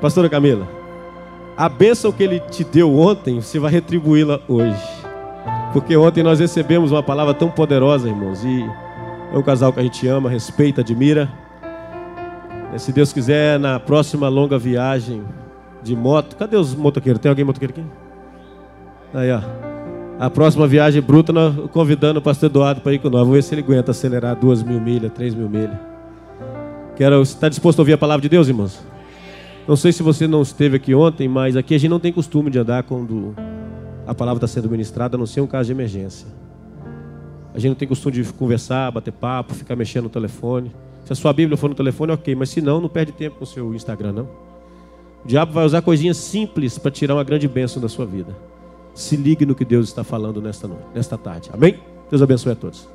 Pastora Camila, a bênção que ele te deu ontem, você vai retribuí-la hoje. Porque ontem nós recebemos uma palavra tão poderosa, irmãos. E é um casal que a gente ama, respeita, admira. E se Deus quiser, na próxima longa viagem de moto. Cadê os motoqueiros? Tem alguém motoqueiro aqui? Aí, ó. A próxima viagem bruta, nós convidando o pastor Eduardo para ir com nós. Vamos ver se ele aguenta acelerar duas mil milhas, três mil milhas. Quero, está disposto a ouvir a palavra de Deus, irmãos? Não sei se você não esteve aqui ontem, mas aqui a gente não tem costume de andar quando a palavra está sendo ministrada, a não ser um caso de emergência. A gente não tem costume de conversar, bater papo, ficar mexendo no telefone. Se a sua Bíblia for no telefone, ok, mas se não, não perde tempo com o seu Instagram, não. O diabo vai usar coisinhas simples para tirar uma grande bênção da sua vida. Se ligue no que Deus está falando nesta noite, nesta tarde. Amém? Deus abençoe a todos.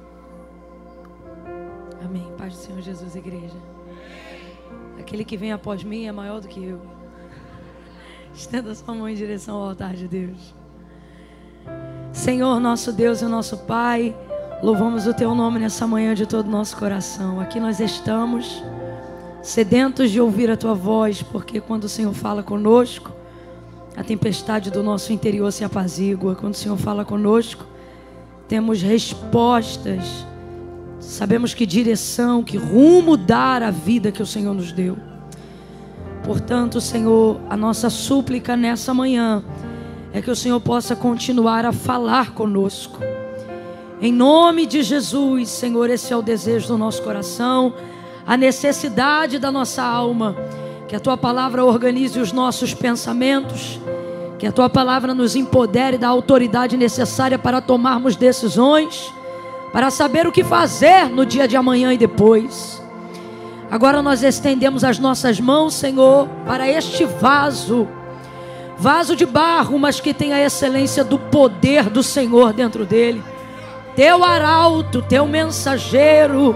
Aquele que vem após mim é maior do que eu. Estenda sua mão em direção ao altar de Deus. Senhor, nosso Deus e nosso Pai, louvamos o Teu nome nessa manhã de todo o nosso coração. Aqui nós estamos, sedentos de ouvir a Tua voz, porque quando o Senhor fala conosco, a tempestade do nosso interior se apazigua. Quando o Senhor fala conosco, temos respostas Sabemos que direção, que rumo dar à vida que o Senhor nos deu. Portanto, Senhor, a nossa súplica nessa manhã é que o Senhor possa continuar a falar conosco. Em nome de Jesus, Senhor, esse é o desejo do nosso coração, a necessidade da nossa alma. Que a tua palavra organize os nossos pensamentos, que a tua palavra nos empodere da autoridade necessária para tomarmos decisões para saber o que fazer no dia de amanhã e depois. Agora nós estendemos as nossas mãos, Senhor, para este vaso, vaso de barro, mas que tem a excelência do poder do Senhor dentro dele. Teu arauto, teu mensageiro.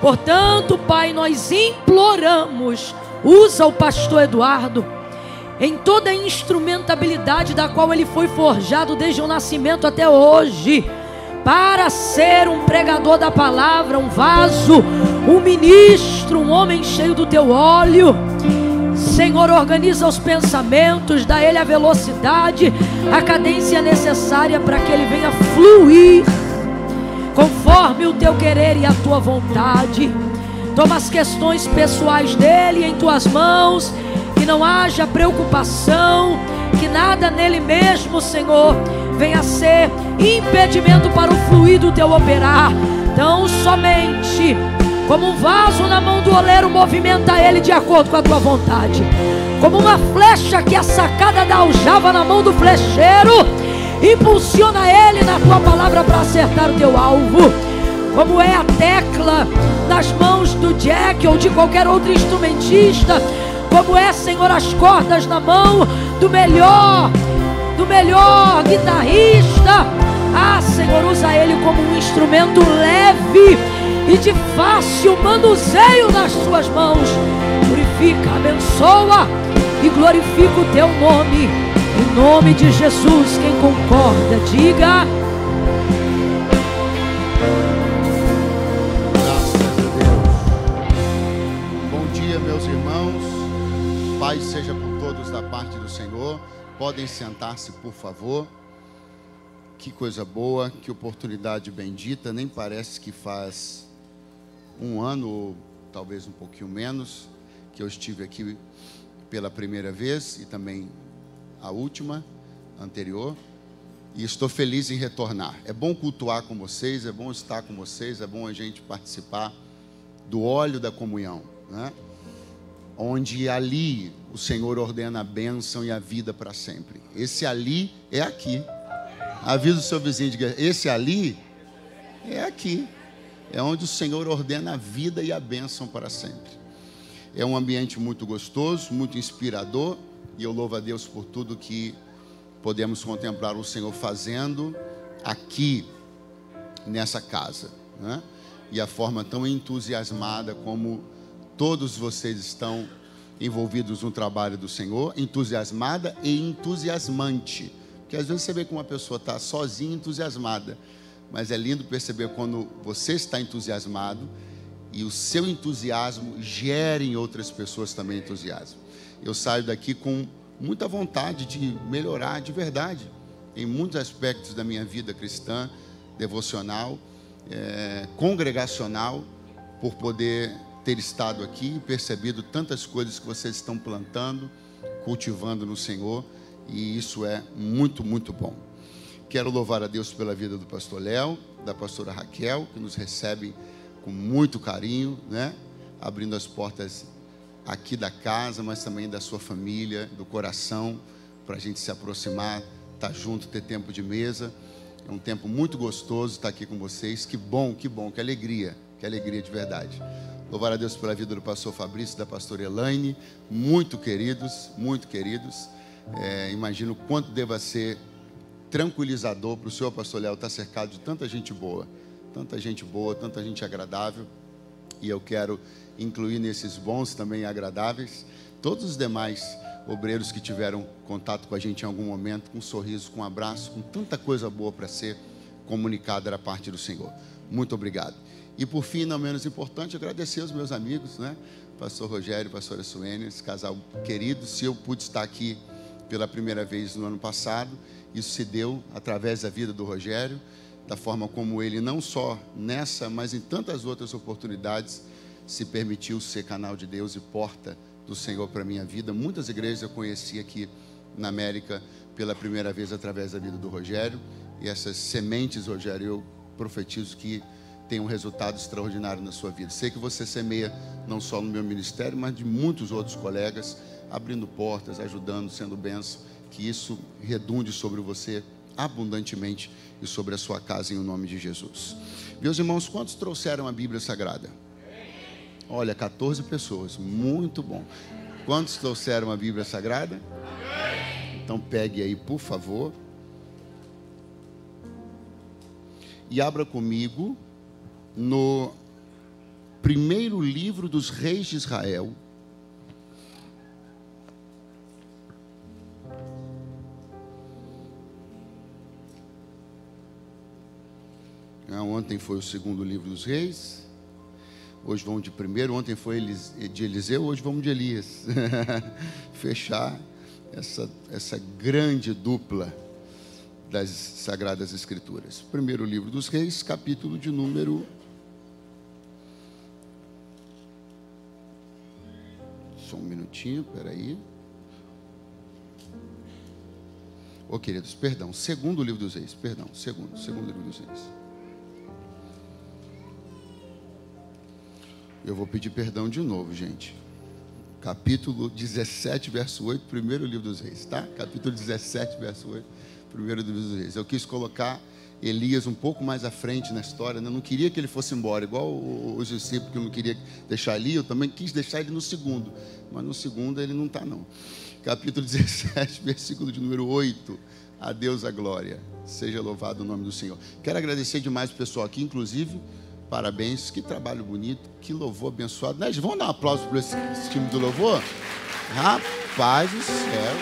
Portanto, Pai, nós imploramos, usa o pastor Eduardo em toda a instrumentabilidade da qual ele foi forjado desde o nascimento até hoje para ser um pregador da palavra, um vaso, um ministro, um homem cheio do teu óleo. Senhor, organiza os pensamentos, dá ele a velocidade, a cadência necessária para que ele venha fluir conforme o teu querer e a tua vontade. Toma as questões pessoais dele em tuas mãos, que não haja preocupação, que nada nele mesmo, Senhor, venha ser impedimento para o fluir do teu operar. Então, somente como um vaso na mão do oleiro, movimenta ele de acordo com a tua vontade. Como uma flecha que é sacada da aljava na mão do flecheiro, impulsiona ele na tua palavra para acertar o teu alvo. Como é a tecla nas mãos do Jack ou de qualquer outro instrumentista, como é, Senhor, as cordas na mão do melhor do melhor guitarrista. Ah, Senhor, usa ele como um instrumento leve e de fácil manuseio nas suas mãos. Purifica, abençoa e glorifica o teu nome. Em nome de Jesus, quem concorda, diga. Graças a Deus. Bom dia, meus irmãos. Paz seja com todos da parte do Senhor. Podem sentar-se, por favor. Que coisa boa, que oportunidade bendita. Nem parece que faz um ano, ou talvez um pouquinho menos, que eu estive aqui pela primeira vez e também a última, anterior. E estou feliz em retornar. É bom cultuar com vocês, é bom estar com vocês, é bom a gente participar do óleo da comunhão, né? onde ali o Senhor ordena a bênção e a vida para sempre. Esse ali é aqui. Avisa o seu vizinho, diga, esse ali é aqui. É onde o Senhor ordena a vida e a bênção para sempre. É um ambiente muito gostoso, muito inspirador, e eu louvo a Deus por tudo que podemos contemplar o Senhor fazendo aqui nessa casa, né? E a forma tão entusiasmada como todos vocês estão envolvidos no trabalho do Senhor, entusiasmada e entusiasmante. Porque às vezes você vê que uma pessoa está sozinha entusiasmada, mas é lindo perceber quando você está entusiasmado e o seu entusiasmo gera em outras pessoas também entusiasmo. eu saio daqui com muita vontade de melhorar de verdade em muitos aspectos da minha vida cristã, devocional, é, congregacional, por poder ter estado aqui e percebido tantas coisas que vocês estão plantando, cultivando no Senhor, e isso é muito, muito bom. Quero louvar a Deus pela vida do pastor Léo, da pastora Raquel, que nos recebe com muito carinho, né? Abrindo as portas aqui da casa, mas também da sua família, do coração, para a gente se aproximar, estar tá junto, ter tempo de mesa. É um tempo muito gostoso estar aqui com vocês. Que bom, que bom, que alegria, que alegria de verdade. Louvar a Deus pela vida do pastor Fabrício da pastora Elaine, muito queridos, muito queridos. É, imagino quanto deva ser tranquilizador para o senhor, pastor Léo, estar tá cercado de tanta gente boa, tanta gente boa, tanta gente agradável. E eu quero incluir nesses bons também agradáveis todos os demais obreiros que tiveram contato com a gente em algum momento, com um sorriso, com um abraço, com tanta coisa boa para ser comunicada da parte do Senhor. Muito obrigado. E por fim, não menos importante, agradecer aos meus amigos, né? Pastor Rogério pastora Suene, esse casal querido. Se eu pude estar aqui pela primeira vez no ano passado, isso se deu através da vida do Rogério, da forma como ele, não só nessa, mas em tantas outras oportunidades, se permitiu ser canal de Deus e porta do Senhor para a minha vida. Muitas igrejas eu conheci aqui na América pela primeira vez através da vida do Rogério. E essas sementes, Rogério, eu profetizo que tem um resultado extraordinário na sua vida. Sei que você semeia não só no meu ministério, mas de muitos outros colegas, abrindo portas, ajudando, sendo benção. Que isso redunde sobre você abundantemente e sobre a sua casa em nome de Jesus. Meus irmãos, quantos trouxeram a Bíblia Sagrada? Olha, 14 pessoas, muito bom. Quantos trouxeram a Bíblia Sagrada? Então pegue aí, por favor. E abra comigo no primeiro livro dos reis de Israel. Ah, ontem foi o segundo livro dos reis. Hoje vamos de primeiro, ontem foi de Eliseu, hoje vamos de Elias. Fechar essa, essa grande dupla das Sagradas Escrituras. Primeiro livro dos Reis, capítulo de número. Só um minutinho, peraí. Ô oh, queridos, perdão, segundo livro dos Reis, perdão, segundo, segundo livro dos Reis. Eu vou pedir perdão de novo, gente. Capítulo 17, verso 8, primeiro livro dos reis, tá? Capítulo 17, verso 8, primeiro livro dos reis. Eu quis colocar Elias um pouco mais à frente na história, né? eu não queria que ele fosse embora, igual os discípulos que eu não queria deixar ali, eu também quis deixar ele no segundo, mas no segundo ele não está não. Capítulo 17, versículo de número 8. A Deus a glória. Seja louvado o nome do Senhor. Quero agradecer demais o pessoal aqui, inclusive Parabéns, que trabalho bonito, que louvor abençoado. Né? Vamos dar um aplauso para esse, esse, time do louvor? Rapaz do céu.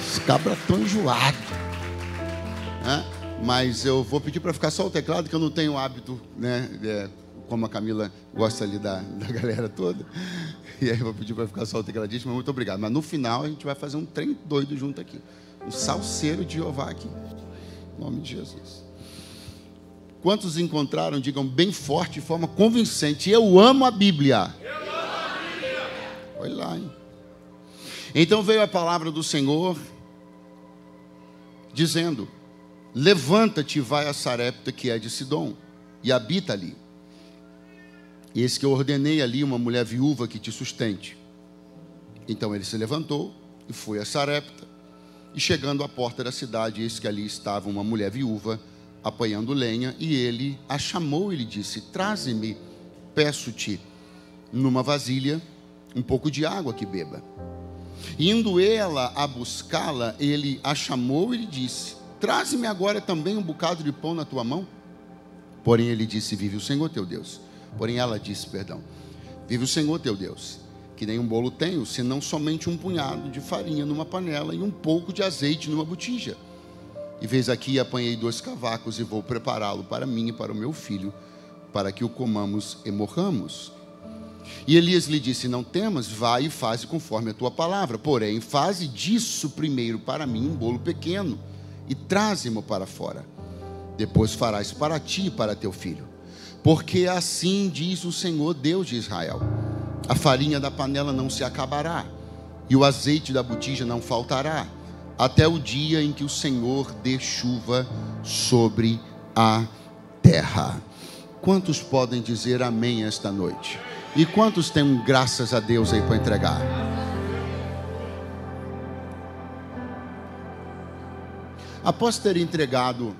Os cabras estão enjoados. Mas eu vou pedir para ficar só o teclado, que eu não tenho hábito, né? É, como a Camila gosta ali da, da galera toda. E aí eu vou pedir para ficar só o tecladista, mas muito obrigado. Mas no final a gente vai fazer um trem doido junto aqui. Um salseiro de Jeová aqui. Em nome de Jesus. Quantos encontraram, digam bem forte, de forma convincente: Eu amo a Bíblia. Eu amo a Bíblia. Olha lá, hein? Então veio a palavra do Senhor, dizendo: Levanta-te e vai a Sarepta, que é de Sidom, e habita ali. E eis que eu ordenei ali uma mulher viúva que te sustente. Então ele se levantou e foi a Sarepta. E chegando à porta da cidade, eis que ali estava uma mulher viúva apanhando lenha, e ele a chamou e lhe disse: Traze-me, peço-te, numa vasilha, um pouco de água que beba. Indo ela a buscá-la, ele a chamou e lhe disse: Traze-me agora também um bocado de pão na tua mão. Porém ele disse: Vive o Senhor teu Deus. Porém ela disse: Perdão, vive o Senhor teu Deus, que nem um bolo tenho, senão somente um punhado de farinha numa panela e um pouco de azeite numa botija. E vez aqui apanhei dois cavacos e vou prepará-lo para mim e para o meu filho, para que o comamos e morramos. E Elias lhe disse: Não temas, vai e faze conforme a tua palavra. Porém, faze disso primeiro para mim um bolo pequeno e traze-mo para fora. Depois farás para ti e para teu filho. Porque assim diz o Senhor Deus de Israel: A farinha da panela não se acabará, e o azeite da botija não faltará, até o dia em que o Senhor dê chuva sobre a terra. Quantos podem dizer amém esta noite? E quantos têm um graças a Deus aí para entregar? Após ter entregado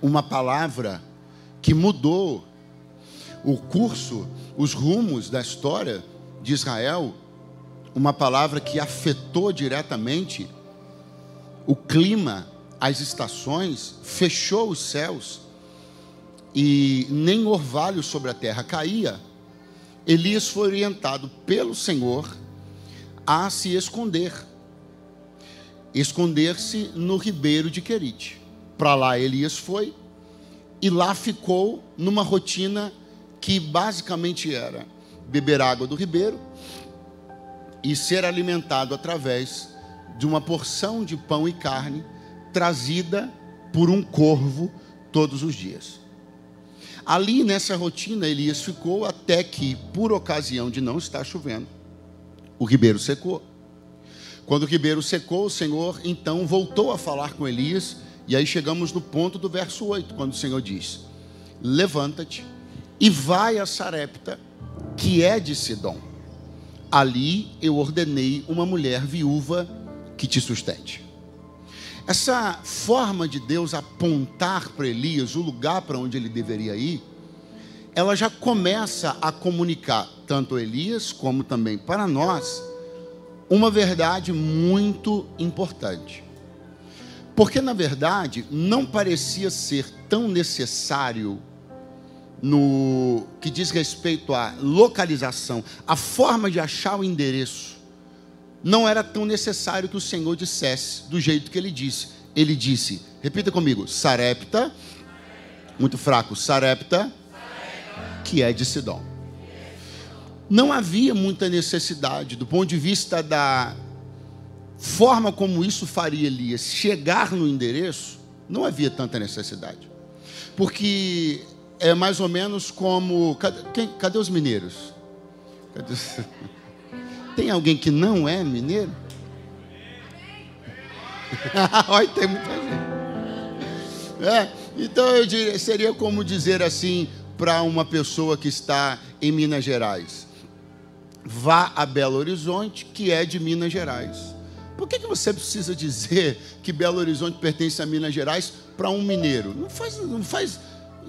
uma palavra que mudou o curso, os rumos da história de Israel, uma palavra que afetou diretamente o clima, as estações, fechou os céus e nem orvalho sobre a terra caía. Elias foi orientado pelo Senhor a se esconder, esconder-se no ribeiro de Querite. Para lá Elias foi e lá ficou numa rotina que basicamente era beber água do ribeiro e ser alimentado através de uma porção de pão e carne trazida por um corvo todos os dias. Ali nessa rotina, Elias ficou até que, por ocasião de não estar chovendo, o ribeiro secou. Quando o ribeiro secou, o Senhor então voltou a falar com Elias, e aí chegamos no ponto do verso 8, quando o Senhor diz: Levanta-te e vai a Sarepta, que é de Sidom. Ali eu ordenei uma mulher viúva que te sustente. Essa forma de Deus apontar para Elias o lugar para onde ele deveria ir, ela já começa a comunicar, tanto Elias como também para nós, uma verdade muito importante. Porque, na verdade, não parecia ser tão necessário no que diz respeito à localização, a forma de achar o endereço não era tão necessário que o Senhor dissesse do jeito que ele disse. Ele disse, repita comigo, Sarepta, muito fraco, Sarepta, que é de Sidom. Não havia muita necessidade, do ponto de vista da forma como isso faria Elias chegar no endereço, não havia tanta necessidade. Porque é mais ou menos como. Cadê, quem, cadê os mineiros? Cadê os... Tem alguém que não é mineiro? Olha, tem muita gente. É, então eu diria, seria como dizer assim para uma pessoa que está em Minas Gerais: vá a Belo Horizonte, que é de Minas Gerais. Por que, que você precisa dizer que Belo Horizonte pertence a Minas Gerais para um mineiro? Não faz, não faz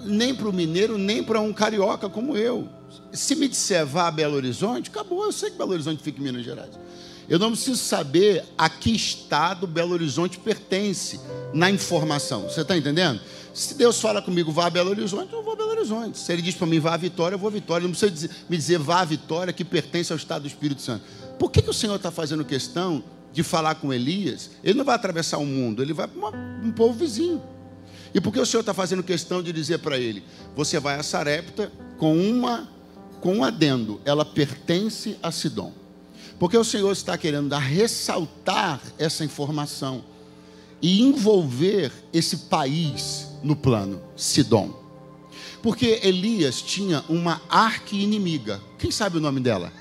nem para o mineiro, nem para um carioca como eu. Se me disser vá a Belo Horizonte, acabou, eu sei que Belo Horizonte fica em Minas Gerais. Eu não preciso saber a que estado Belo Horizonte pertence na informação. Você está entendendo? Se Deus fala comigo, vá a Belo Horizonte, eu vou a Belo Horizonte. Se Ele diz para mim, vá a Vitória, eu vou a Vitória. Não precisa dizer, me dizer, vá a Vitória, que pertence ao estado do Espírito Santo. Por que, que o Senhor está fazendo questão de falar com Elias? Ele não vai atravessar o mundo, ele vai para um povo vizinho. E por que o Senhor está fazendo questão de dizer para ele: você vai a Sarepta com uma com um adendo, ela pertence a Sidom. Porque o Senhor está querendo ressaltar essa informação e envolver esse país no plano, Sidom. Porque Elias tinha uma arqui-inimiga. Quem sabe o nome dela?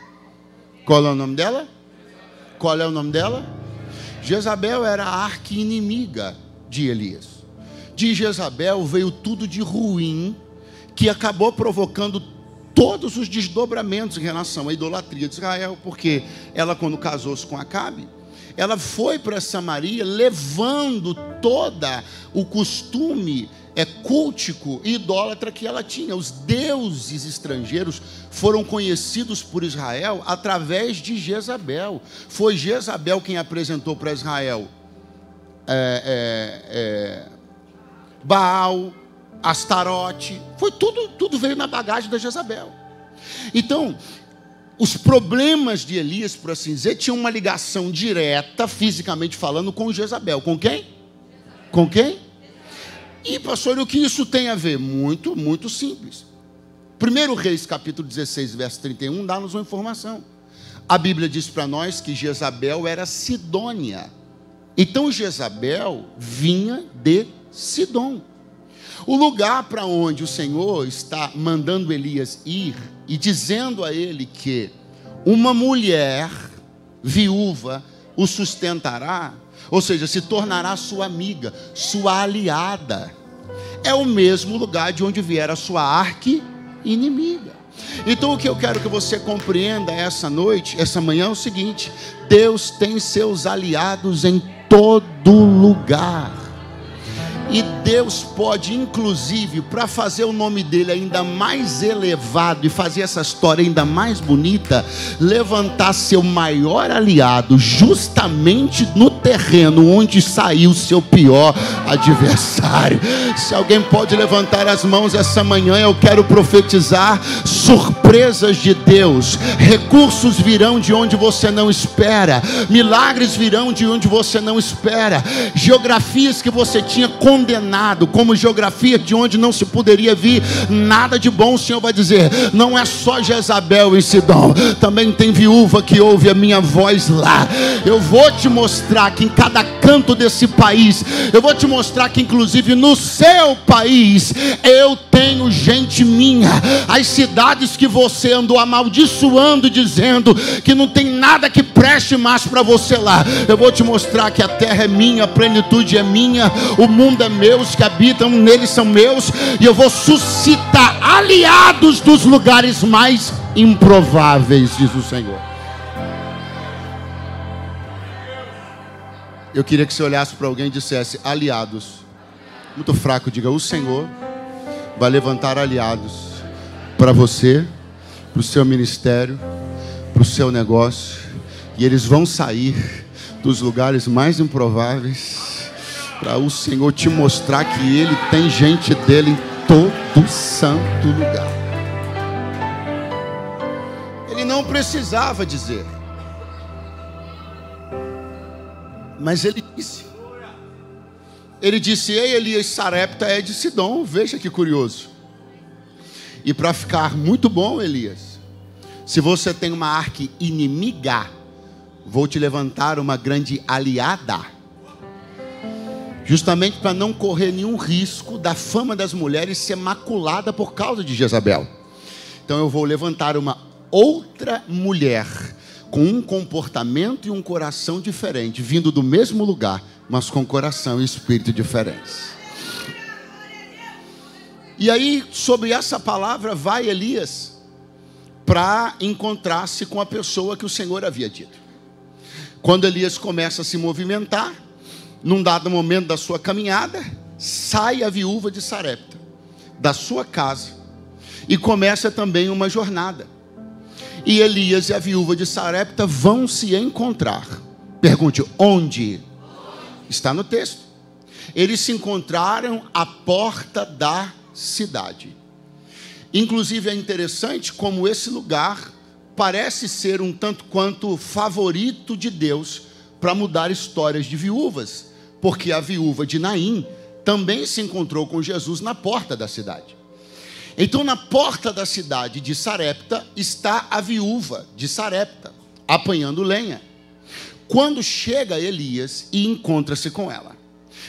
Qual é o nome dela? Qual é o nome dela? Jezabel era a arqui-inimiga de Elias de Jezabel veio tudo de ruim, que acabou provocando todos os desdobramentos em relação à idolatria de Israel, porque ela, quando casou-se com Acabe, ela foi para Samaria levando toda o costume é cultico e idólatra que ela tinha. Os deuses estrangeiros foram conhecidos por Israel através de Jezabel. Foi Jezabel quem apresentou para Israel é, é, é, Baal, Astarote, foi tudo, tudo veio na bagagem da Jezabel. Então, os problemas de Elias, por assim dizer, tinham uma ligação direta, fisicamente falando, com Jezabel. Com quem? Com quem? E, pastor, o que isso tem a ver? Muito, muito simples. 1 Reis, capítulo 16, verso 31, dá-nos uma informação. A Bíblia diz para nós que Jezabel era Sidônia. Então Jezabel vinha de Sidom. O lugar para onde o Senhor está mandando Elias ir e dizendo a ele que uma mulher viúva o sustentará, ou seja, se tornará sua amiga, sua aliada. É o mesmo lugar de onde vier a sua arque inimiga. Então o que eu quero que você compreenda essa noite, essa manhã é o seguinte: Deus tem seus aliados em todo lugar. E Deus pode, inclusive, para fazer o nome dele ainda mais elevado e fazer essa história ainda mais bonita, levantar seu maior aliado justamente no terreno onde saiu seu pior adversário. Se alguém pode levantar as mãos essa manhã, eu quero profetizar surpresas de Deus. Recursos virão de onde você não espera, milagres virão de onde você não espera, geografias que você tinha condenado, como geografia de onde não se poderia vir nada de bom, o Senhor vai dizer: não é só Jezabel e Sidom, também tem viúva que ouve a minha voz lá. Eu vou te mostrar que em cada canto desse país, eu vou te mostrar que, inclusive no seu país, eu tenho gente minha. As cidades que você andou amaldiçoando, dizendo que não tem nada que preste mais para você lá, eu vou te mostrar que a terra é minha, a plenitude é minha, o mundo é meus, que habitam neles são meus, e eu vou suscitar aliados dos lugares mais improváveis, diz o Senhor. Eu queria que você olhasse para alguém e dissesse: aliados. Muito fraco, diga: o Senhor vai levantar aliados para você, para o seu ministério, para o seu negócio, e eles vão sair dos lugares mais improváveis para o Senhor te mostrar que Ele tem gente dele em todo santo lugar. Ele não precisava dizer, mas ele disse. Ele disse: Ei, Elias, Sarepta é de Sidom. Veja que curioso. E para ficar muito bom, Elias, se você tem uma arque inimiga, vou te levantar uma grande aliada justamente para não correr nenhum risco da fama das mulheres ser maculada por causa de Jezabel. Então eu vou levantar uma outra mulher com um comportamento e um coração diferente, vindo do mesmo lugar, mas com coração e espírito diferentes. E aí, sobre essa palavra, vai Elias para encontrar-se com a pessoa que o Senhor havia dito. Quando Elias começa a se movimentar, num dado momento da sua caminhada, sai a viúva de Sarepta da sua casa e começa também uma jornada. E Elias e a viúva de Sarepta vão se encontrar. Pergunte onde? Está no texto. Eles se encontraram à porta da cidade. Inclusive é interessante como esse lugar parece ser um tanto quanto favorito de Deus para mudar histórias de viúvas porque a viúva de Naim também se encontrou com Jesus na porta da cidade. Então, na porta da cidade de Sarepta está a viúva de Sarepta, apanhando lenha. Quando chega Elias e encontra-se com ela.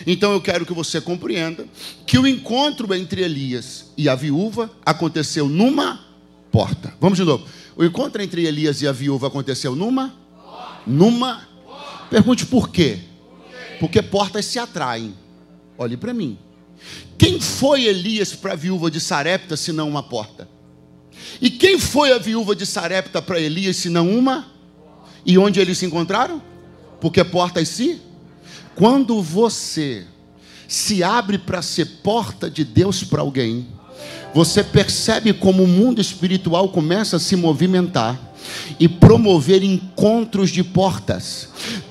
Então eu quero que você compreenda que o encontro entre Elias e a viúva aconteceu numa porta. Vamos de novo. O encontro entre Elias e a viúva aconteceu numa? Numa. Pergunte por quê? Porque portas se atraem. Olhe para mim. Quem foi Elias para a viúva de Sarepta, se não uma porta? E quem foi a viúva de Sarepta para Elias, se não uma? E onde eles se encontraram? Porque portas se. Quando você se abre para ser porta de Deus para alguém, você percebe como o mundo espiritual começa a se movimentar e promover encontros de portas.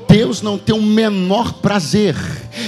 Deus não tem o menor prazer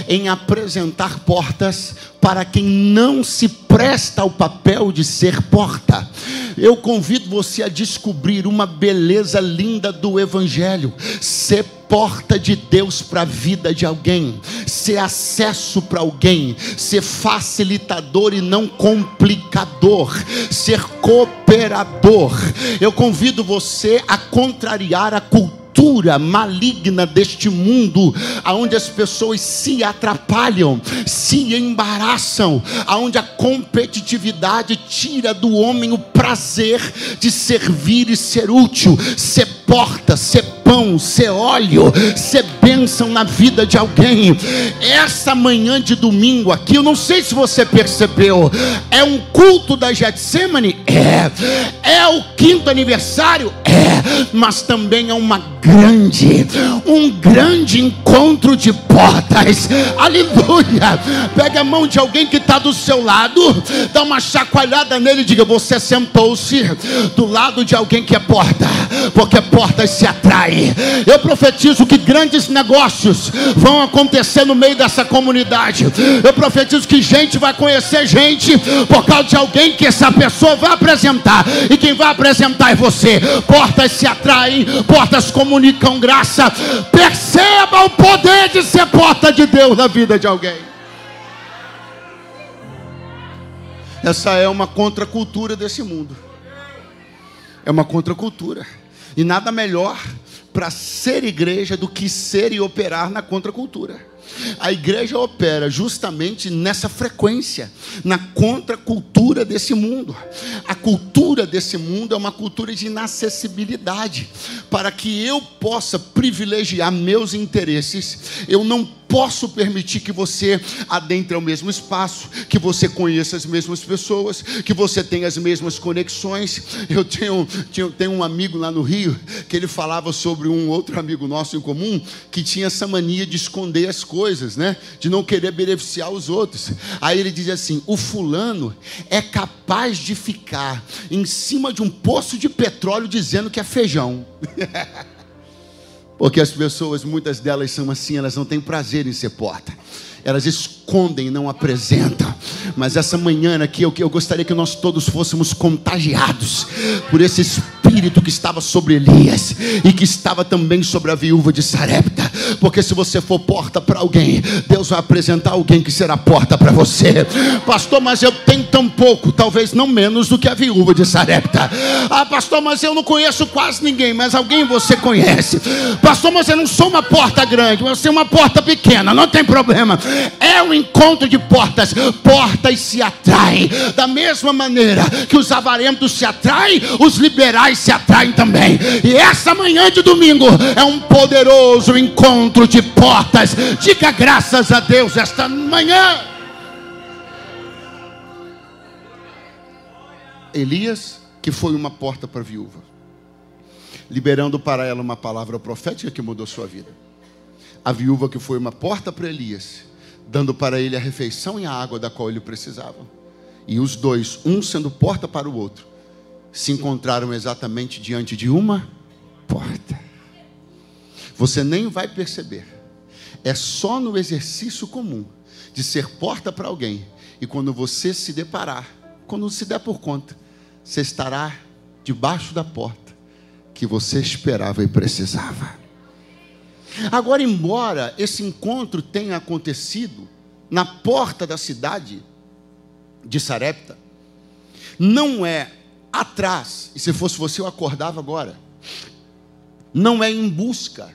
em apresentar portas para quem não se presta ao papel de ser porta. Eu convido você a descobrir uma beleza linda do Evangelho. Ser porta de Deus para a vida de alguém, ser acesso para alguém, ser facilitador e não complicador, ser cooperador. Eu convido você a contrariar a cultura maligna deste mundo, aonde as pessoas se atrapalham, se embaraçam, aonde a competitividade tira do homem o prazer de servir e ser útil, ser porta, ser pão, ser óleo, ser bênção na vida de alguém. Essa manhã de domingo aqui, eu não sei se você percebeu, é um culto da Getsemane? É. É o quinto aniversário? É. Mas também é uma grande, um grande encontro de portas. Aleluia. Pega a mão de alguém que está do seu lado, dá uma chacoalhada nele e diga: Você sentou-se do lado de alguém que é porta, porque portas se atraem. Eu profetizo que grandes negócios vão acontecer no meio dessa comunidade. Eu profetizo que gente vai conhecer gente por causa de alguém que essa pessoa vai apresentar. E quem vai apresentar é você. Portas se atraem, portas comunicam graça. Perceba o poder de ser porta de Deus na vida de alguém. Essa é uma contracultura desse mundo. É uma contracultura. E nada melhor para ser igreja do que ser e operar na contracultura. A igreja opera justamente nessa frequência, na contracultura desse mundo. A cultura desse mundo é uma cultura de inacessibilidade. Para que eu possa privilegiar meus interesses, eu não posso permitir que você adentre ao mesmo espaço, que você conheça as mesmas pessoas, que você tenha as mesmas conexões. Eu tenho, tenho, tenho um amigo lá no Rio que ele falava sobre um outro amigo nosso em comum que tinha essa mania de esconder as coisas, né? De não querer beneficiar os outros. Aí ele dizia assim: o fulano é capaz de ficar em cima de um poço de petróleo dizendo que é feijão. Porque as pessoas, muitas delas são assim, elas não têm prazer em ser porta. Elas escondem, não apresentam. Mas essa manhã aqui, eu, eu gostaria que nós todos fôssemos contagiados por esse espírito que estava sobre Elias e que estava também sobre a viúva de Sarepta. Porque se você for porta para alguém, Deus vai apresentar alguém que será porta para você. Pastor, mas eu tenho tão pouco, talvez não menos do que a viúva de Sarepta. Ah, pastor, mas eu não conheço quase ninguém, mas alguém você conhece. Pastor, mas eu não sou uma porta grande, você é uma porta pequena, não tem problema. É um encontro de portas. Portas se atraem. Da mesma maneira que os avarentos se atraem, os liberais se atraem também. E essa manhã de domingo é um poderoso encontro de portas. Diga graças a Deus esta manhã. Elias, que foi uma porta para a viúva, liberando para ela uma palavra profética que mudou sua vida. A viúva que foi uma porta para Elias, dando para ele a refeição e a água da qual ele precisava. E os dois, um sendo porta para o outro, se encontraram exatamente diante de uma porta. Você nem vai perceber. É só no exercício comum de ser porta para alguém. E quando você se deparar, quando se der por conta, você estará debaixo da porta que você esperava e precisava. Agora, embora esse encontro tenha acontecido na porta da cidade de Sarepta, não é atrás, e se fosse você eu acordava agora, não é em busca,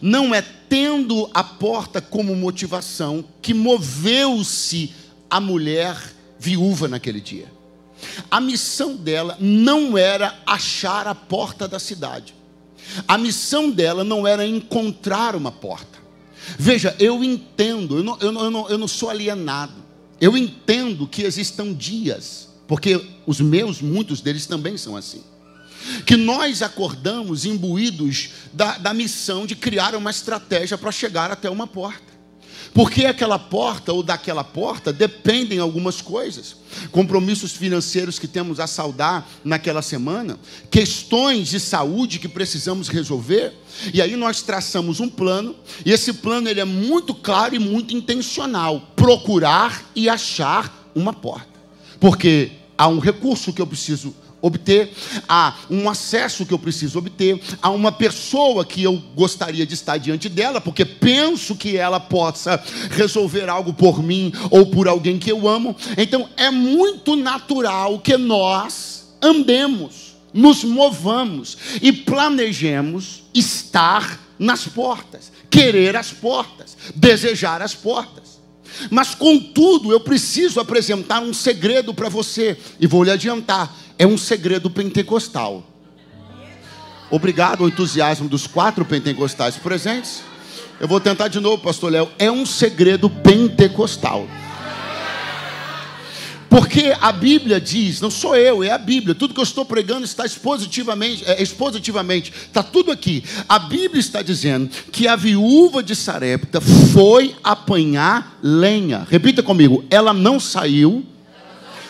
não é tendo a porta como motivação que moveu-se a mulher viúva naquele dia. A missão dela não era achar a porta da cidade. A missão dela não era encontrar uma porta. Veja, eu entendo, eu não, eu não, eu não, sou alienado. Eu entendo que existam dias, porque os meus, muitos deles também são assim. Que nós acordamos imbuídos da, da missão de criar uma estratégia para chegar até uma porta. Porque aquela porta ou daquela porta dependem algumas coisas. Compromissos financeiros que temos a saldar naquela semana, questões de saúde que precisamos resolver. E aí nós traçamos um plano, e esse plano ele é muito claro e muito intencional, procurar e achar uma porta. Porque há um recurso que eu preciso obter, há um acesso que eu preciso obter, há uma pessoa que eu gostaria de estar diante dela, porque penso que ela possa resolver algo por mim ou por alguém que eu amo. Então é muito natural que nós andemos, nos movamos e planejemos estar nas portas, querer as portas, desejar as portas. Mas, contudo, eu preciso apresentar um segredo para você, e vou lhe adiantar: é um segredo pentecostal. Obrigado ao entusiasmo dos quatro pentecostais presentes. Eu vou tentar de novo, Pastor Léo. É um segredo pentecostal. Porque a Bíblia diz, não sou eu, é a Bíblia. Tudo que eu estou pregando está expositivamente, é, expositivamente, está tudo aqui. A Bíblia está dizendo que a viúva de Sarepta foi apanhar lenha. Repita comigo, ela não saiu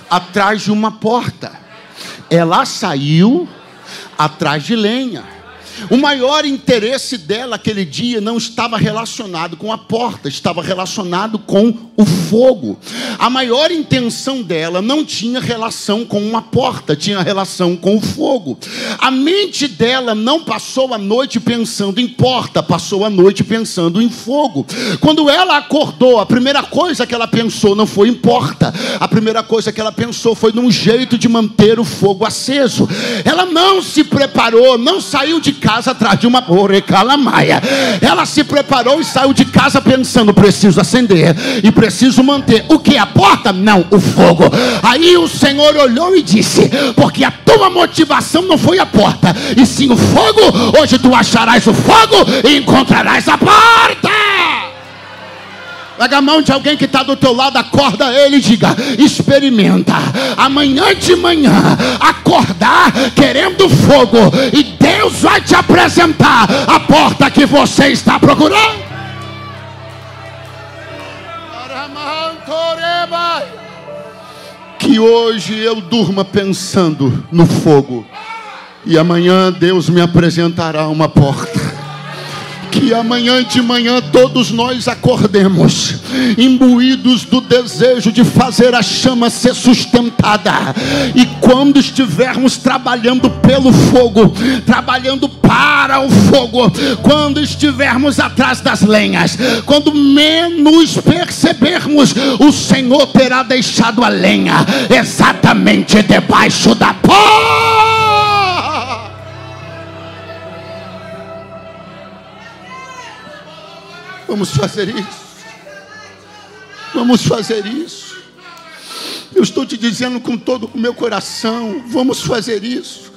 atrás de uma porta. Ela saiu atrás de lenha. O maior interesse dela aquele dia não estava relacionado com a porta, estava relacionado com o fogo. A maior intenção dela não tinha relação com uma porta, tinha relação com o fogo. A mente dela não passou a noite pensando em porta, passou a noite pensando em fogo. Quando ela acordou, a primeira coisa que ela pensou não foi em porta, a primeira coisa que ela pensou foi num jeito de manter o fogo aceso. Ela não se preparou, não saiu de casa atrás de uma orecalamaia. Ela se preparou e saiu de casa pensando: preciso acender e preciso manter. O que? A porta? Não, o fogo. Aí o Senhor olhou e disse: Porque a tua motivação não foi a porta, e sim o fogo. Hoje tu acharás o fogo e encontrarás a porta. Pega a mão de alguém que está do teu lado, acorda ele e diga: experimenta. Amanhã de manhã, acordar querendo fogo. E Deus vai te apresentar a porta que você está procurando. Que hoje eu durma pensando no fogo. E amanhã Deus me apresentará uma porta que amanhã de manhã todos nós acordemos, imbuídos do desejo de fazer a chama ser sustentada, e quando estivermos trabalhando pelo fogo, trabalhando para o fogo, quando estivermos atrás das lenhas, quando menos percebermos, o Senhor terá deixado a lenha exatamente debaixo da porta. Vamos fazer isso. Vamos fazer isso. Eu estou te dizendo com todo o meu coração: vamos fazer isso.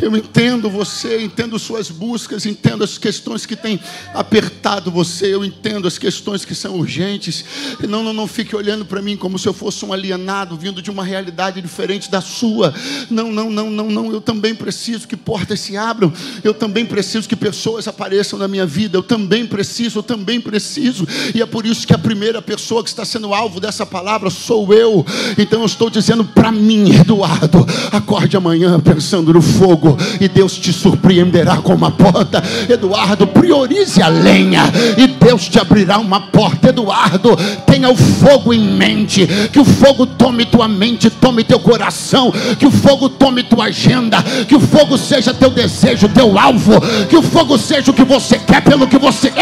Eu entendo você, entendo suas buscas, entendo as questões que têm apertado você, eu entendo as questões que são urgentes. Não, não, não fique olhando para mim como se eu fosse um alienado vindo de uma realidade diferente da sua. Não, não, não, não, não. Eu também preciso que portas se abram. Eu também preciso que pessoas apareçam na minha vida. Eu também preciso, eu também preciso. E é por isso que a primeira pessoa que está sendo alvo dessa palavra sou eu. Então eu estou dizendo para mim, Eduardo, acorde amanhã pensando no fogo fogo e Deus te surpreenderá com uma porta. Eduardo, priorize a lenha e Deus te abrirá uma porta. Eduardo, tenha o fogo em mente, que o fogo tome tua mente, tome teu coração, que o fogo tome tua agenda, que o fogo seja teu desejo, teu alvo, que o fogo seja o que você quer, pelo que você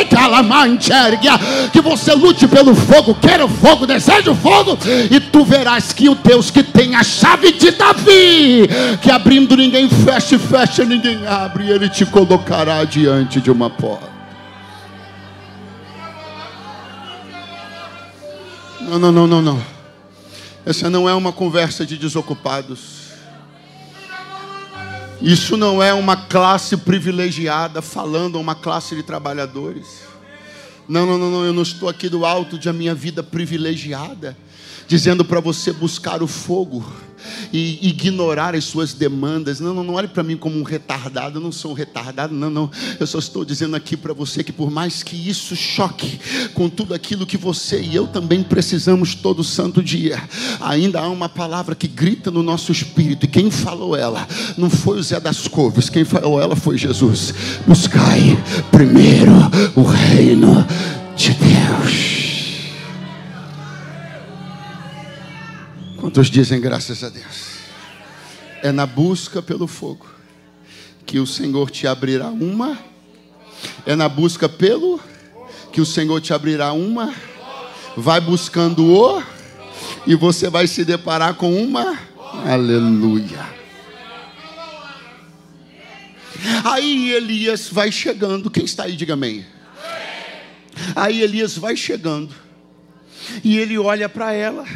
que você lute pelo fogo, queira o fogo, deseja o fogo, e tu verás que o Deus que tem a chave de Davi, que abrindo ninguém fecha se fecha, ninguém abre, e Ele te colocará diante de uma porta. Não, não, não, não, não. Essa não é uma conversa de desocupados. Isso não é uma classe privilegiada falando a uma classe de trabalhadores. Não, não, não, não, eu não estou aqui do alto de a minha vida privilegiada, dizendo para você buscar o fogo e ignorar as suas demandas. Não, não, não olhe para mim como um retardado. Eu não sou um retardado, não, não. Eu só estou dizendo aqui para você que por mais que isso choque com tudo aquilo que você e eu também precisamos todo santo dia, ainda há uma palavra que grita no nosso espírito. E quem falou ela não foi o Zé das Couves, quem falou ela foi Jesus. Buscai primeiro o reino de Deus. Quantos dizem graças a Deus? É na busca pelo fogo que o Senhor te abrirá uma. É na busca pelo que o Senhor te abrirá uma. Vai buscando o e você vai se deparar com uma. Aleluia. Aí Elias vai chegando. Quem está aí, diga amém. Aí Elias vai chegando. E ele olha para ela.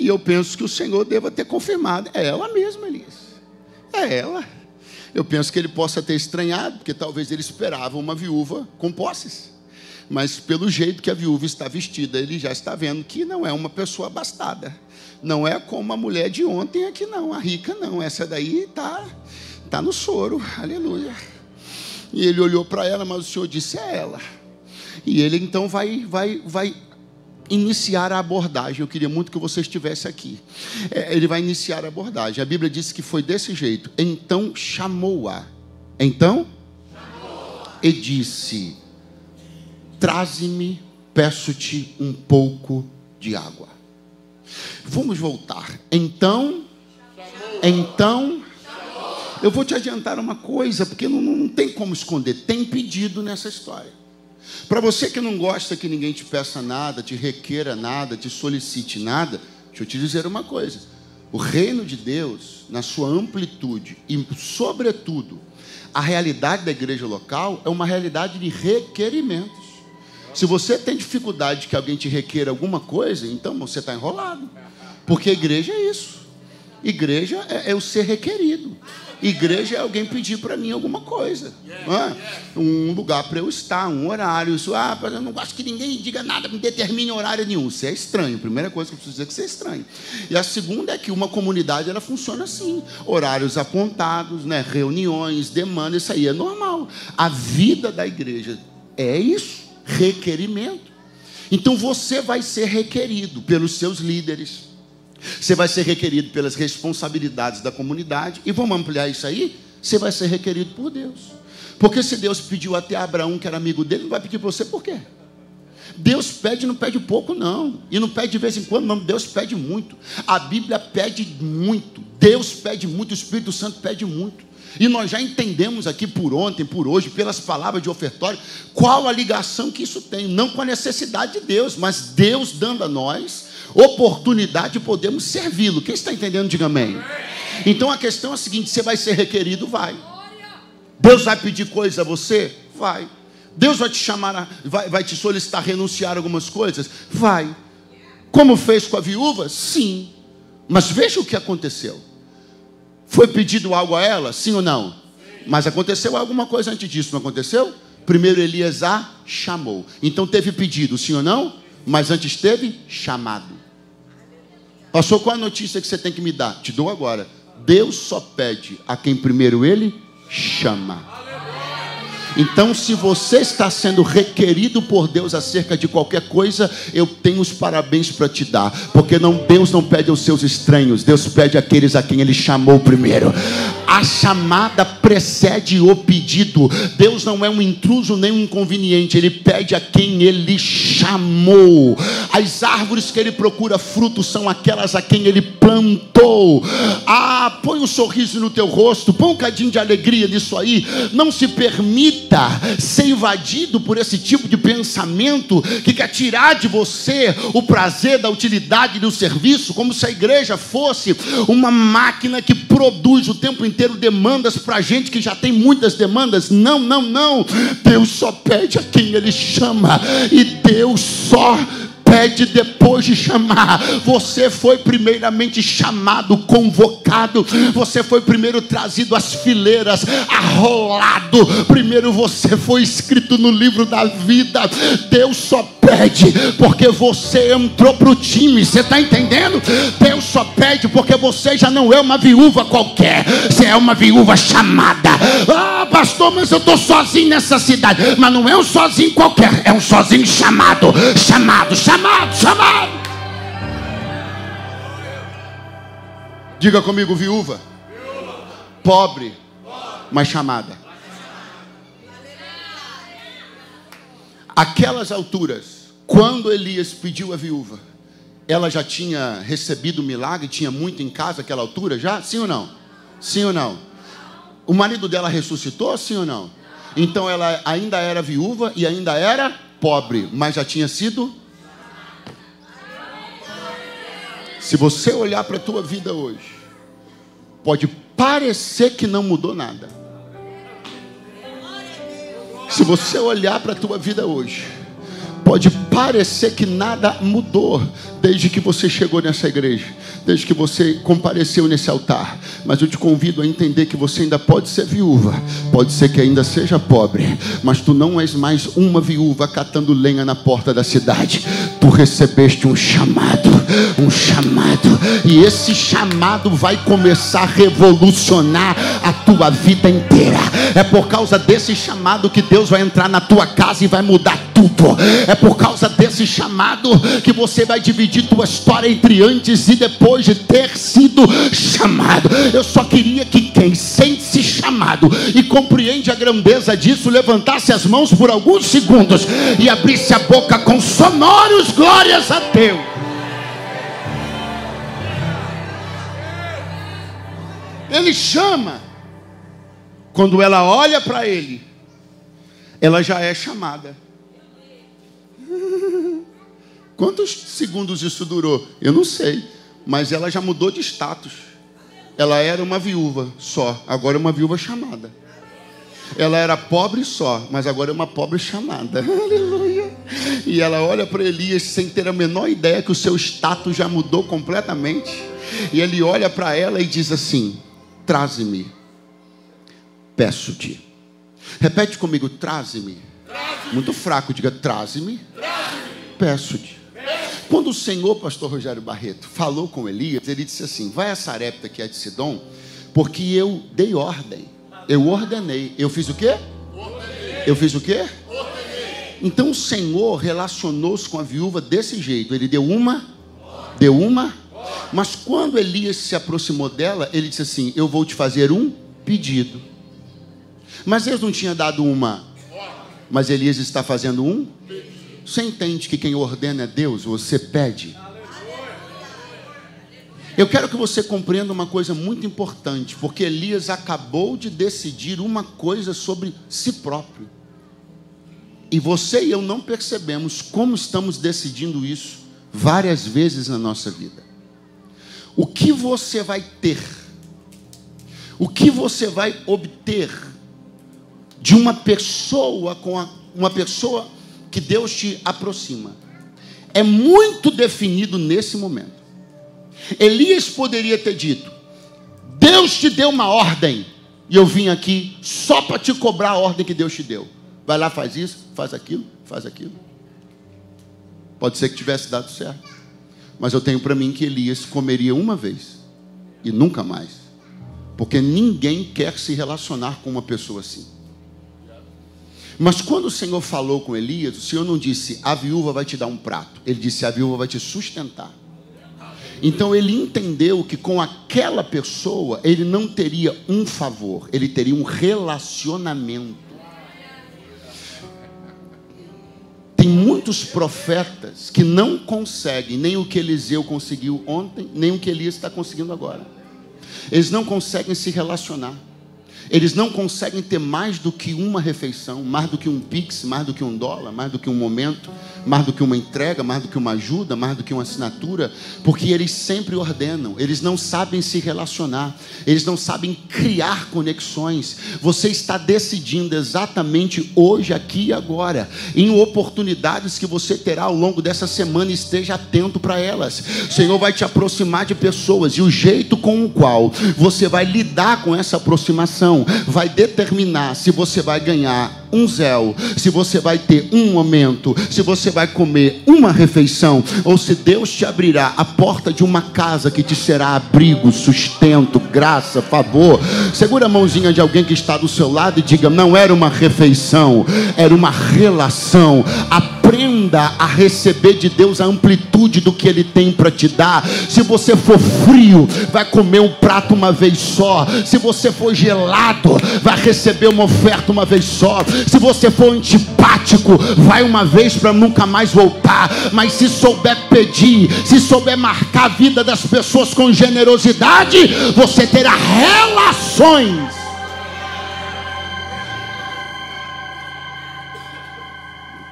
E eu penso que o Senhor deva ter confirmado. É ela mesma, Elias. É ela. Eu penso que ele possa ter estranhado, porque talvez ele esperava uma viúva com posses. Mas pelo jeito que a viúva está vestida, ele já está vendo que não é uma pessoa abastada. Não é como a mulher de ontem aqui, não. A rica, não. Essa daí está tá no soro. Aleluia. E ele olhou para ela, mas o Senhor disse: é ela. E ele então vai, vai, vai iniciar a abordagem. Eu queria muito que você estivesse aqui. É, ele vai iniciar a abordagem. A Bíblia diz que foi desse jeito. Então chamou-a. Então chamou e disse: Traze-me, peço-te um pouco de água. Vamos voltar. Então, chamou. então, chamou. eu vou te adiantar uma coisa, porque não, não tem como esconder. Tem pedido nessa história. Para você que não gosta que ninguém te peça nada, te requeira nada, te solicite nada, deixa eu te dizer uma coisa. O reino de Deus, na sua amplitude e, sobretudo, a realidade da igreja local é uma realidade de requerimentos. Se você tem dificuldade que alguém te requeira alguma coisa, então você está enrolado. Porque a igreja é isso. Igreja é, é o ser requerido. Igreja é alguém pedir para mim alguma coisa. É? Um lugar para eu estar, um horário. Isso, ah, eu não gosto que ninguém diga nada, me determine horário nenhum. Isso é estranho. Primeira coisa que eu preciso dizer é que isso é estranho. E a segunda é que uma comunidade ela funciona assim. Horários apontados, né? reuniões, demandas, isso aí é normal. A vida da igreja é isso, requerimento. Então você vai ser requerido pelos seus líderes você vai ser requerido pelas responsabilidades da comunidade. E vamos ampliar isso aí? Você vai ser requerido por Deus. Porque se Deus pediu até Abraão, que era amigo dele, não vai pedir para você por quê? Deus pede, não pede pouco, não. E não pede de vez em quando, não. Deus pede muito. A Bíblia pede muito. Deus pede muito. O Espírito Santo pede muito. E nós já entendemos aqui por ontem, por hoje, pelas palavras de ofertório, qual a ligação que isso tem. Não com a necessidade de Deus, mas Deus dando a nós oportunidade podemos servi-lo. Quem está entendendo, diga amém. Então a questão é a seguinte: você vai ser requerido? Vai. Deus vai pedir coisa a você? Vai. Deus vai te chamar, vai, vai te solicitar renunciar a algumas coisas? Vai. Como fez com a viúva? Sim. Mas veja o que aconteceu. Foi pedido algo a ela? Sim ou não? Mas aconteceu alguma coisa antes disso, não aconteceu? Primeiro Elias a chamou. Então teve pedido, sim ou não? Mas antes teve chamado. Pastor, qual a notícia que você tem que me dar? Te dou agora. Deus só pede a quem primeiro ele chama. Então, se você está sendo requerido por Deus acerca de qualquer coisa, eu tenho os parabéns para te dar, porque não Deus não pede aos seus estranhos, Deus pede àqueles a quem ele chamou primeiro. A chamada precede o pedido. Deus não é um intruso nem um inconveniente, ele pede a quem ele chamou. As árvores que ele procura fruto são aquelas a quem ele plantou. Ah, põe um sorriso no teu rosto, põe um cadinho de alegria nisso aí. Não se permita permita ser invadido por esse tipo de pensamento que quer tirar de você o prazer da utilidade do serviço, como se a igreja fosse uma máquina que produz o tempo inteiro demandas para gente que já tem muitas demandas. Não, não, não. Deus só pede a quem Ele chama, e Deus só pede depois de chamar. Você foi primeiramente chamado, convocado. Você foi primeiro trazido às fileiras, arrolado. Primeiro você foi escrito no livro da vida. Deus só pede porque você entrou para o time. Você está entendendo? Deus só pede porque você já não é uma viúva qualquer. Você é uma viúva chamada. Ah, pastor, mas eu estou sozinho nessa cidade. Mas não é um sozinho qualquer. É um sozinho chamado. Chamado, chamado, chamado. Diga comigo, viúva. Pobre, mas chamada. Aquelas alturas quando Elias pediu a viúva, ela já tinha recebido o milagre, tinha muito em casa àquela altura já? Sim ou não? Sim ou não? O marido dela ressuscitou, sim ou não? Então ela ainda era viúva e ainda era pobre, mas já tinha sido. Se você olhar para a tua vida hoje, pode parecer que não mudou nada. Se você olhar para a tua vida hoje, pode parecer que nada mudou desde que você chegou nessa igreja desde que você compareceu nesse altar. Mas eu te convido a entender que você ainda pode ser viúva, pode ser que ainda seja pobre, mas tu não és mais uma viúva catando lenha na porta da cidade. Tu recebeste um chamado, um chamado, e esse chamado vai começar a revolucionar a tua vida inteira. É por causa desse chamado que Deus vai entrar na tua casa e vai mudar tudo. É por causa desse chamado que você vai dividir tua história entre antes e depois de ter sido chamado. Eu só queria que quem sente-se chamado e compreende a grandeza disso, levantasse as mãos por alguns segundos e abrisse a boca com sonoros glórias a Deus. Ele chama. Quando ela olha para ele, ela já é chamada. Quantos segundos isso durou? Eu não sei mas ela já mudou de status. Ela era uma viúva só, agora é uma viúva chamada. Ela era pobre só, mas agora é uma pobre chamada. Aleluia. E ela olha para Elias sem ter a menor ideia que o seu status já mudou completamente. E ele olha para ela e diz assim: Traze-me, peço-te. Repete comigo: Traze-me. Muito fraco, diga: Traze-me, peço-te. Quando o Senhor, pastor Rogério Barreto, falou com Elias, ele disse assim: Vai a Sarepta, que é de Sidom, porque eu dei ordem. Eu ordenei. Eu fiz o quê? Ordenei. Eu fiz o quê? Ordenei. Então o Senhor relacionou-se com a viúva desse jeito. Ele deu uma, deu uma. Mas quando Elias se aproximou dela, ele disse assim: Eu vou te fazer um pedido. Mas Deus não tinha dado uma. Mas Elias está fazendo um pedido. Você entende que quem ordena é Deus, você pede? Eu quero que você compreenda uma coisa muito importante, porque Elias acabou de decidir uma coisa sobre si próprio. E você e eu não percebemos como estamos decidindo isso várias vezes na nossa vida. O que você vai ter? O que você vai obter de uma pessoa com a, uma pessoa que Deus te aproxima é muito definido nesse momento. Elias poderia ter dito: Deus te deu uma ordem, e eu vim aqui só para te cobrar a ordem que Deus te deu. Vai lá, faz isso, faz aquilo, faz aquilo. Pode ser que tivesse dado certo, mas eu tenho para mim que Elias comeria uma vez e nunca mais, porque ninguém quer se relacionar com uma pessoa assim. Mas quando o Senhor falou com Elias, o Senhor não disse, a viúva vai te dar um prato. Ele disse, a viúva vai te sustentar. Então ele entendeu que com aquela pessoa ele não teria um favor, ele teria um relacionamento. Tem muitos profetas que não conseguem nem o que Eliseu conseguiu ontem, nem o que Elias está conseguindo agora. Eles não conseguem se relacionar. Eles não conseguem ter mais do que uma refeição, mais do que um pix, mais do que um dólar, mais do que um momento, mais do que uma entrega, mais do que uma ajuda, mais do que uma assinatura, porque eles sempre ordenam, eles não sabem se relacionar, eles não sabem criar conexões. Você está decidindo exatamente hoje, aqui e agora, em oportunidades que você terá ao longo dessa semana, esteja atento para elas. O Senhor vai te aproximar de pessoas e o jeito com o qual você vai lidar com essa aproximação vai determinar se você vai ganhar um zéu, se você vai ter um momento, se você vai comer uma refeição, ou se Deus te abrirá a porta de uma casa que te será abrigo, sustento, graça, favor. Segura a mãozinha de alguém que está do seu lado e diga: não era uma refeição, era uma relação. Aprenda a receber de Deus a amplitude do que Ele tem para te dar. Se você for frio, vai comer um prato uma vez só. Se você for gelado, vai receber uma oferta uma vez só. Se você for antipático, vai uma vez para nunca mais voltar. Mas se souber pedir, se souber marcar a vida das pessoas com generosidade, você terá relações.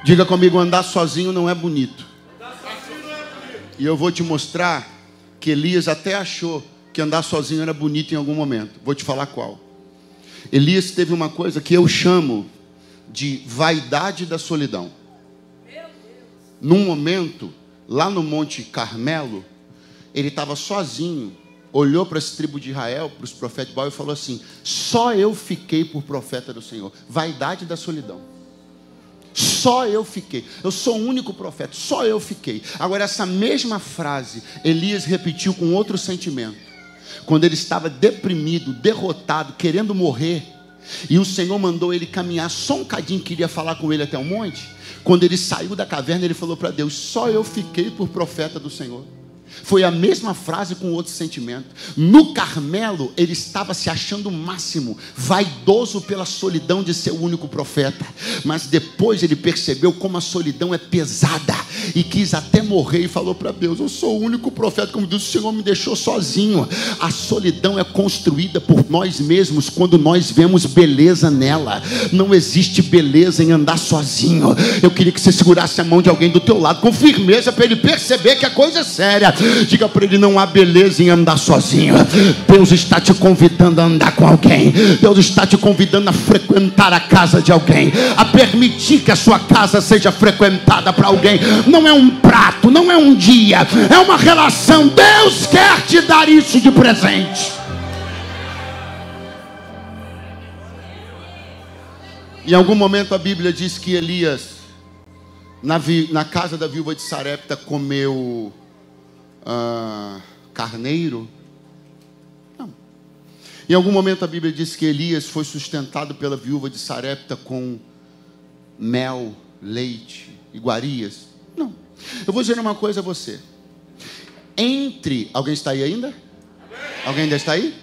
Diga comigo, andar sozinho não é bonito. E eu vou te mostrar que Elias até achou que andar sozinho era bonito em algum momento. Vou te falar qual. Elias teve uma coisa que eu chamo de vaidade da solidão. Num momento, lá no Monte Carmelo, ele estava sozinho, olhou para essa tribo de Israel, para os profetas de Baal e falou assim: Só eu fiquei por profeta do Senhor. Vaidade da solidão. Só eu fiquei. Eu sou o único profeta, só eu fiquei. Agora, essa mesma frase, Elias repetiu com outro sentimento. Quando ele estava deprimido, derrotado, querendo morrer, e o Senhor mandou ele caminhar só um cadinho, queria falar com ele até o um monte. Quando ele saiu da caverna, ele falou para Deus: Só eu fiquei por profeta do Senhor. Foi a mesma frase com outro sentimento. No Carmelo, ele estava se achando o máximo, vaidoso pela solidão de ser o único profeta. Mas depois ele percebeu como a solidão é pesada e quis até morrer e falou para Deus: Eu sou o único profeta, como Deus, o Senhor me deixou sozinho. A solidão é construída por nós mesmos quando nós vemos beleza nela. Não existe beleza em andar sozinho. Eu queria que você segurasse a mão de alguém do teu lado com firmeza para ele perceber que a coisa é séria. Diga para ele: não há beleza em andar sozinho. Deus está te convidando a andar com alguém. Deus está te convidando a frequentar a casa de alguém, a permitir que a sua casa seja frequentada para alguém. Não é um prato, não é um dia, é uma relação. Deus quer te dar isso de presente. Em algum momento a Bíblia diz que Elias, na, vi, na casa da viúva de Sarepta, comeu carneiro? Não. Em algum momento a Bíblia diz que Elias foi sustentado pela viúva de Sarepta com mel, leite, iguarias? Não. Eu vou dizer uma coisa a você. Entre. Alguém está aí ainda? Alguém ainda está aí?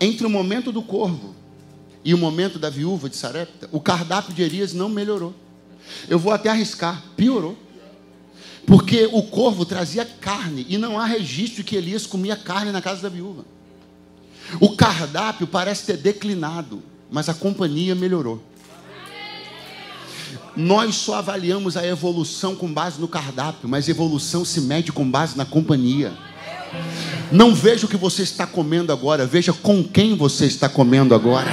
Entre o momento do corvo e o momento da viúva de Sarepta, o cardápio de Elias não melhorou. Eu vou até arriscar, piorou. Porque o corvo trazia carne e não há registro que Elias comia carne na casa da viúva. O cardápio parece ter declinado, mas a companhia melhorou. Nós só avaliamos a evolução com base no cardápio, mas evolução se mede com base na companhia. Não veja o que você está comendo agora, veja com quem você está comendo agora.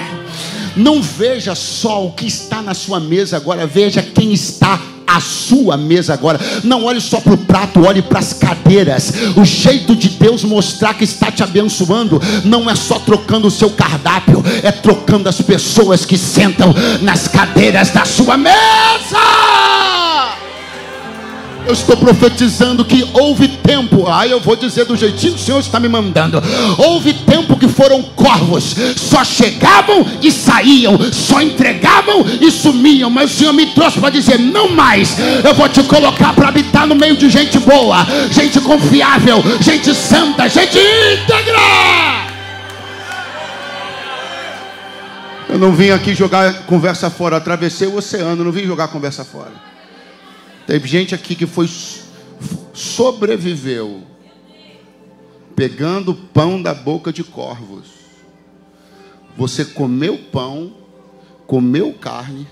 Não veja só o que está na sua mesa agora, veja quem está a sua mesa agora. Não olhe só para o prato, olhe para as cadeiras. O jeito de Deus mostrar que está te abençoando não é só trocando o seu cardápio, é trocando as pessoas que sentam nas cadeiras da sua mesa. Eu estou profetizando que houve tempo. Aí eu vou dizer do jeitinho que o Senhor está me mandando. Houve tempo que foram corvos, só chegavam e saíam, só entregavam e sumiam. Mas o Senhor me trouxe para dizer: não mais. Eu vou te colocar para habitar no meio de gente boa, gente confiável, gente santa, gente íntegra. Eu não vim aqui jogar conversa fora. atravessei o oceano, não vim jogar conversa fora. Teve gente aqui que foi sobreviveu pegando pão da boca de corvos. Você comeu pão, comeu carne,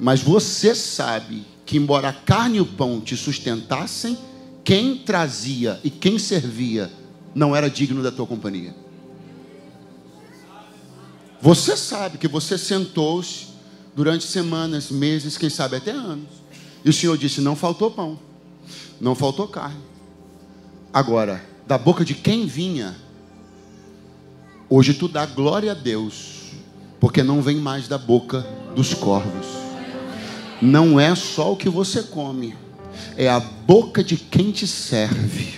mas você sabe que embora a carne e o pão te sustentassem, quem trazia e quem servia não era digno da tua companhia. Você sabe que você sentou-se durante semanas, meses, quem sabe até anos e o Senhor disse: Não faltou pão, não faltou carne. Agora, da boca de quem vinha, hoje tu dá glória a Deus, porque não vem mais da boca dos corvos. Não é só o que você come, é a boca de quem te serve.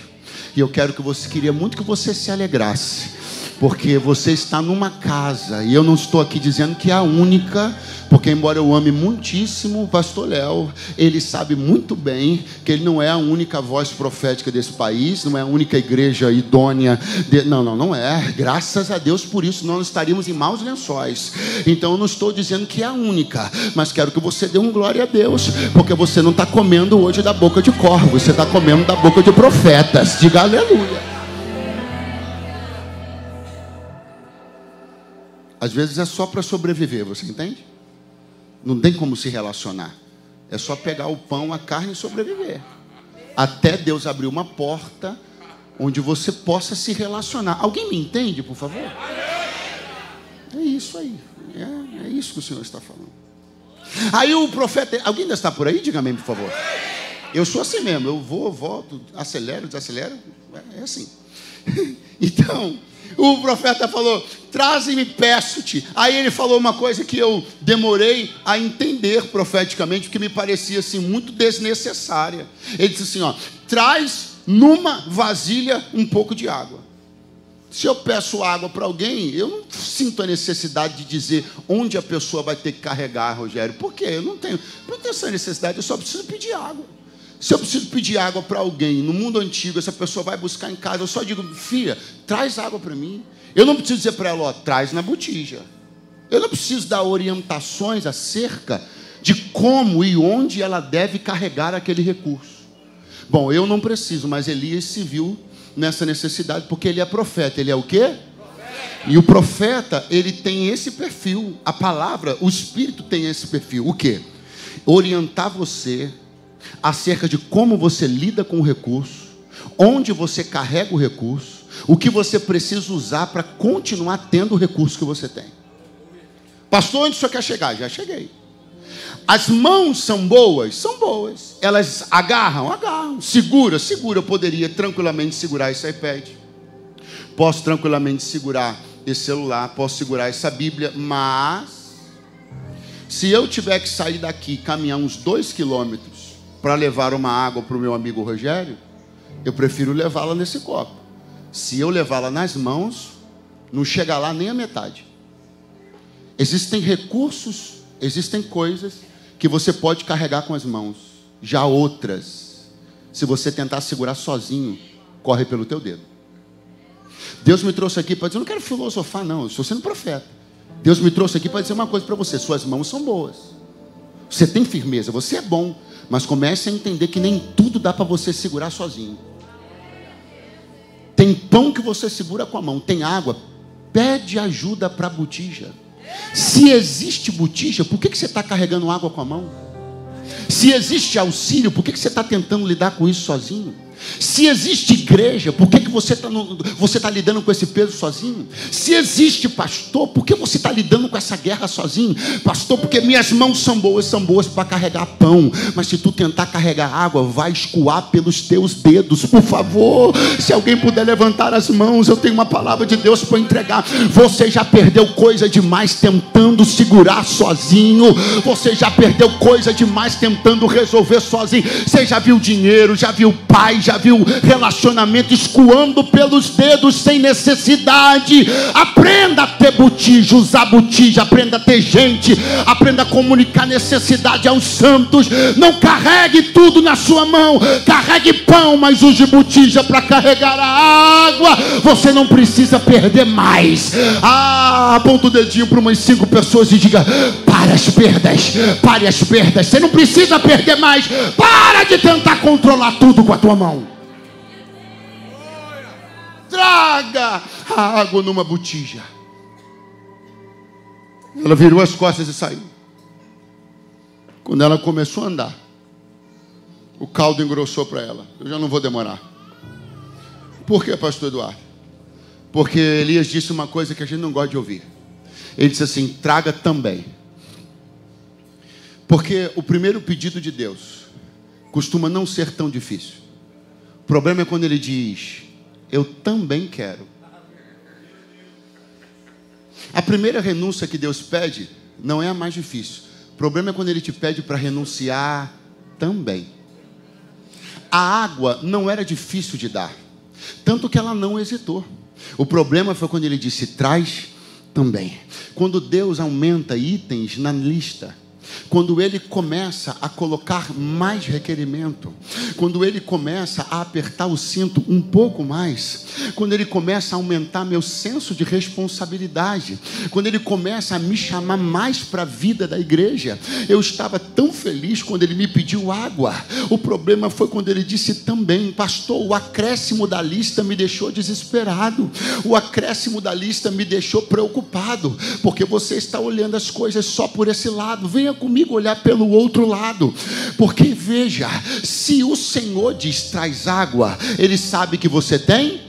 E eu quero que você queria muito que você se alegrasse porque você está numa casa, e eu não estou aqui dizendo que é a única, porque embora eu ame muitíssimo o pastor Léo, ele sabe muito bem que ele não é a única voz profética desse país, não é a única igreja idônea. De... Não, não, não é. Graças a Deus por isso nós estaríamos em maus lençóis. Então eu não estou dizendo que é a única, mas quero que você dê um glória a Deus, porque você não está comendo hoje da boca de corvo, você está comendo da boca de profetas. Diga aleluia. Às vezes é só para sobreviver, você entende? Não tem como se relacionar. É só pegar o pão, a carne e sobreviver. Até Deus abrir uma porta onde você possa se relacionar. Alguém me entende, por favor? É isso aí. É, é isso que o Senhor está falando. Aí o profeta. Alguém ainda está por aí? Diga amém, por favor. Eu sou assim mesmo. Eu vou, volto, acelero, desacelero. É assim. Então, o profeta falou: Traze-me, peço-te. Aí ele falou uma coisa que eu demorei a entender profeticamente, porque me parecia assim muito desnecessária. Ele disse assim: ó, traz numa vasilha um pouco de água. Se eu peço água para alguém, eu não sinto a necessidade de dizer onde a pessoa vai ter que carregar, Rogério. Por quê? Eu não tenho, não tenho essa necessidade, eu só preciso pedir água. Se eu preciso pedir água para alguém, no mundo antigo, essa pessoa vai buscar em casa, eu só digo, filha, traz água para mim. Eu não preciso dizer para ela, ó, traz na botija. Eu não preciso dar orientações acerca de como e onde ela deve carregar aquele recurso. Bom, eu não preciso, mas Elias se viu nessa necessidade, porque ele é profeta. Ele é o quê? E o profeta, ele tem esse perfil. A palavra, o Espírito tem esse perfil. O quê? Orientar você acerca de como você lida com o recurso, onde você carrega o recurso, o que você precisa usar para continuar tendo o recurso que você tem. Pastor, onde o senhor quer chegar? Já cheguei. As mãos são boas? São boas. Elas agarram? Agarram. Segura? Segura. Eu poderia tranquilamente segurar esse iPad. Posso tranquilamente segurar esse celular. Posso segurar essa Bíblia. Mas, se eu tiver que sair daqui caminhar uns dois quilômetros para levar uma água para o meu amigo Rogério, eu prefiro levá-la nesse copo. Se eu levá-la nas mãos, não chega lá nem a metade. Existem recursos, existem coisas que você pode carregar com as mãos. Já outras, se você tentar segurar sozinho, corre pelo teu dedo. Deus me trouxe aqui para dizer, eu não quero filosofar não, eu estou sendo profeta. Deus me trouxe aqui para dizer uma coisa para você, suas mãos são boas. Você tem firmeza, você é bom, mas comece a entender que nem tudo dá para você segurar sozinho. Tem pão que você segura com a mão, tem água, pede ajuda para a botija. Se existe botija, por que, que você está carregando água com a mão? Se existe auxílio, por que, que você está tentando lidar com isso sozinho? Se existe igreja, por que, que você está tá lidando com esse peso sozinho? Se existe pastor, por que você está lidando com essa guerra sozinho? Pastor, porque minhas mãos são boas, são boas para carregar pão, mas se tu tentar carregar água, vai escoar pelos teus dedos, por favor. Se alguém puder levantar as mãos, eu tenho uma palavra de Deus para entregar. Você já perdeu coisa demais tentando segurar sozinho, você já perdeu coisa demais tentando resolver sozinho. Você já viu dinheiro, já viu pai, já viu relacionamento escoando pelos dedos sem necessidade. Aprenda a ter botija, usar botija, aprenda a ter gente, aprenda a comunicar necessidade aos santos. Não carregue tudo na sua mão, carregue pão, mas use botija para carregar a água. Você não precisa perder mais. Ah, aponta o dedinho para umas cinco pessoas e diga: para as perdas, pare as perdas. Você não precisa perder mais. Para de tentar controlar tudo com a tua mão. Traga a água numa botija. Ela virou as costas e saiu. Quando ela começou a andar, o caldo engrossou para ela. Eu já não vou demorar. Por que, pastor Eduardo? Porque Elias disse uma coisa que a gente não gosta de ouvir. Ele disse assim: traga também. Porque o primeiro pedido de Deus costuma não ser tão difícil. O problema é quando ele diz: Eu também quero. A primeira renúncia que Deus pede não é a mais difícil. O problema é quando ele te pede para renunciar também. A água não era difícil de dar, tanto que ela não hesitou. O problema foi quando ele disse: traz também. Quando Deus aumenta itens na lista, quando ele começa a colocar mais requerimento, quando ele começa a apertar o cinto um pouco mais, quando ele começa a aumentar meu senso de responsabilidade, quando ele começa a me chamar mais para a vida da igreja, eu estava tão feliz quando ele me pediu água. O problema foi quando ele disse também, pastor, o acréscimo da lista me deixou desesperado, o acréscimo da lista me deixou preocupado, porque você está olhando as coisas só por esse lado. Venha comigo olhar pelo outro lado, porque veja, se o Senhor diz traz água, ele sabe que você tem.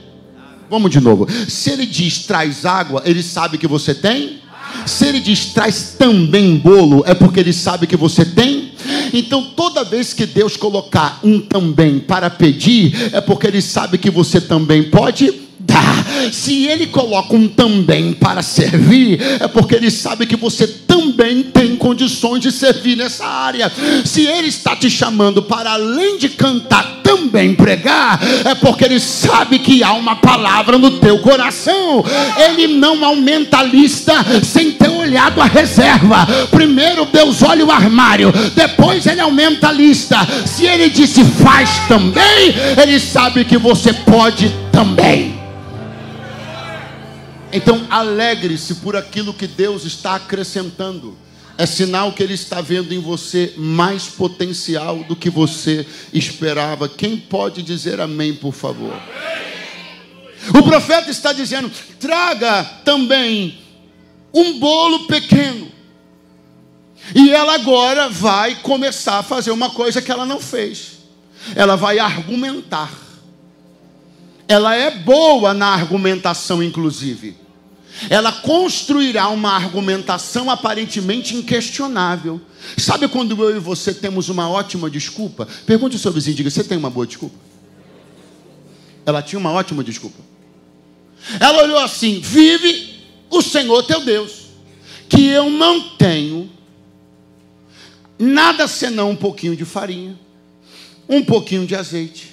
Vamos de novo. Se ele diz traz água, ele sabe que você tem. Se ele diz traz também bolo, é porque ele sabe que você tem. Então, toda vez que Deus colocar um também para pedir, é porque ele sabe que você também pode. Se ele coloca um também para servir, é porque ele sabe que você também tem condições de servir nessa área. Se ele está te chamando para além de cantar, também pregar, é porque ele sabe que há uma palavra no teu coração. Ele não aumenta a lista sem ter olhado a reserva. Primeiro Deus olha o armário, depois ele aumenta a lista. Se ele disse faz também, ele sabe que você pode também. Então, alegre-se por aquilo que Deus está acrescentando. É sinal que Ele está vendo em você mais potencial do que você esperava. Quem pode dizer amém, por favor? O profeta está dizendo: traga também um bolo pequeno. E ela agora vai começar a fazer uma coisa que ela não fez. Ela vai argumentar. Ela é boa na argumentação, inclusive ela construirá uma argumentação aparentemente inquestionável. Sabe quando eu e você temos uma ótima desculpa? Pergunte ao seu vizinho, diga: você tem uma boa desculpa? Ela tinha uma ótima desculpa. Ela olhou assim: vive o Senhor teu Deus, que eu não tenho nada senão um pouquinho de farinha, um pouquinho de azeite.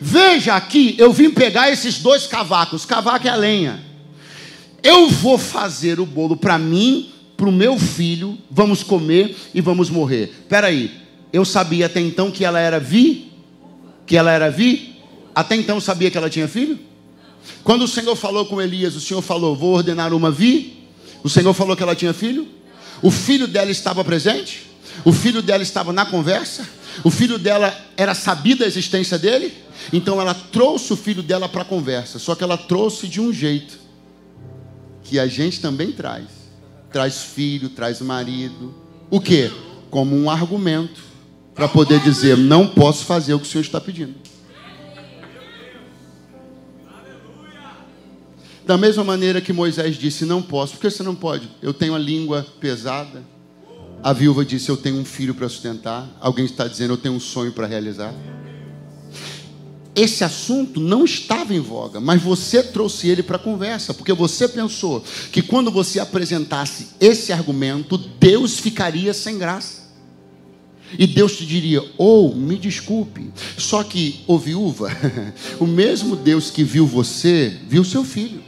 Veja aqui, eu vim pegar esses dois cavacos. Cavaco é a lenha. Eu vou fazer o bolo para mim, para o meu filho, vamos comer e vamos morrer. Espera aí, eu sabia até então que ela era vi? Que ela era vi? Até então sabia que ela tinha filho? Quando o Senhor falou com Elias, o Senhor falou: Vou ordenar uma vi? O Senhor falou que ela tinha filho? O filho dela estava presente? O filho dela estava na conversa? O filho dela era sabida a existência dele? Então ela trouxe o filho dela para a conversa, só que ela trouxe de um jeito que a gente também traz. Traz filho, traz marido. O que? Como um argumento para poder dizer: não posso fazer o que o Senhor está pedindo. Da mesma maneira que Moisés disse: Não posso. Por que você não pode? Eu tenho a língua pesada. A viúva disse: Eu tenho um filho para sustentar. Alguém está dizendo: Eu tenho um sonho para realizar esse assunto não estava em voga, mas você trouxe ele para a conversa, porque você pensou que quando você apresentasse esse argumento, Deus ficaria sem graça. E Deus te diria: ou oh, me desculpe, só que, ô viúva, o mesmo Deus que viu você, viu seu filho.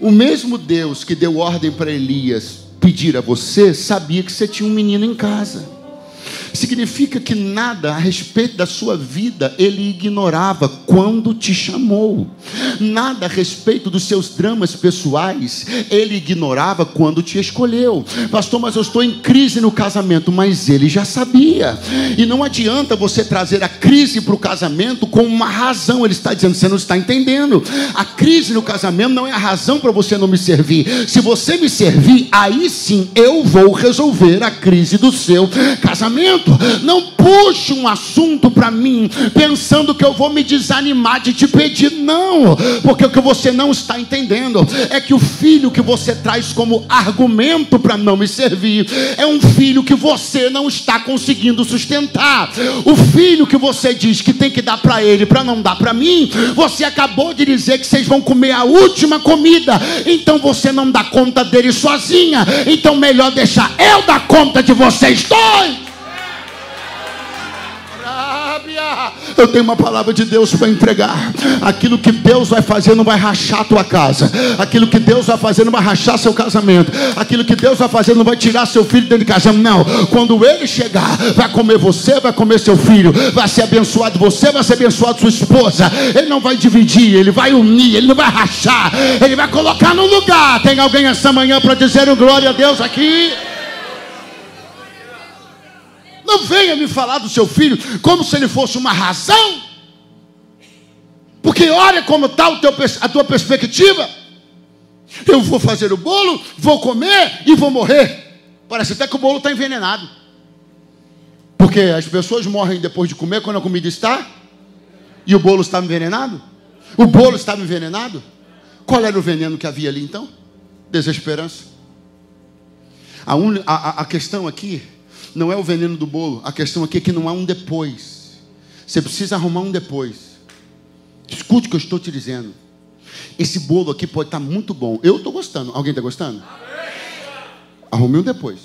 O mesmo Deus que deu ordem para Elias pedir a você, sabia que você tinha um menino em casa significa que nada a respeito da sua vida ele ignorava quando te chamou, nada a respeito dos seus dramas pessoais ele ignorava quando te escolheu. Pastor, mas eu estou em crise no casamento, mas ele já sabia, e não adianta você trazer a crise para o casamento com uma razão, ele está dizendo, você não está entendendo. A crise no casamento não é a razão para você não me servir. Se você me servir, aí sim eu vou resolver a crise do seu casamento assunto. Não puxe um assunto para mim pensando que eu vou me desanimar de te pedir. Não, porque o que você não está entendendo é que o filho que você traz como argumento para não me servir é um filho que você não está conseguindo sustentar. O filho que você diz que tem que dar para ele para não dar para mim, você acabou de dizer que vocês vão comer a última comida, então você não dá conta dele sozinha. Então melhor deixar eu dar conta de vocês dois. Eu tenho uma palavra de Deus para entregar. Aquilo que Deus vai fazer não vai rachar a tua casa. Aquilo que Deus vai fazer não vai rachar seu casamento. Aquilo que Deus vai fazer não vai tirar seu filho dentro de casa. Não. Quando ele chegar, vai comer você, vai comer seu filho, vai ser abençoado você, vai ser abençoado sua esposa. Ele não vai dividir, ele vai unir, ele não vai rachar, ele vai colocar no lugar. Tem alguém essa manhã para dizer glória a Deus aqui? Não venha me falar do seu filho como se ele fosse uma razão. Porque olha como está a tua perspectiva. Eu vou fazer o bolo, vou comer e vou morrer. Parece até que o bolo está envenenado. Porque as pessoas morrem depois de comer quando a comida está. E o bolo estava envenenado? O bolo estava envenenado? Qual era o veneno que havia ali então? Desesperança. A, un... a, a questão aqui não é o veneno do bolo. A questão aqui é que não há um depois. Você precisa arrumar um depois. Escute o que eu estou te dizendo. Esse bolo aqui pode estar muito bom. Eu estou gostando. Alguém está gostando? Arrume um depois.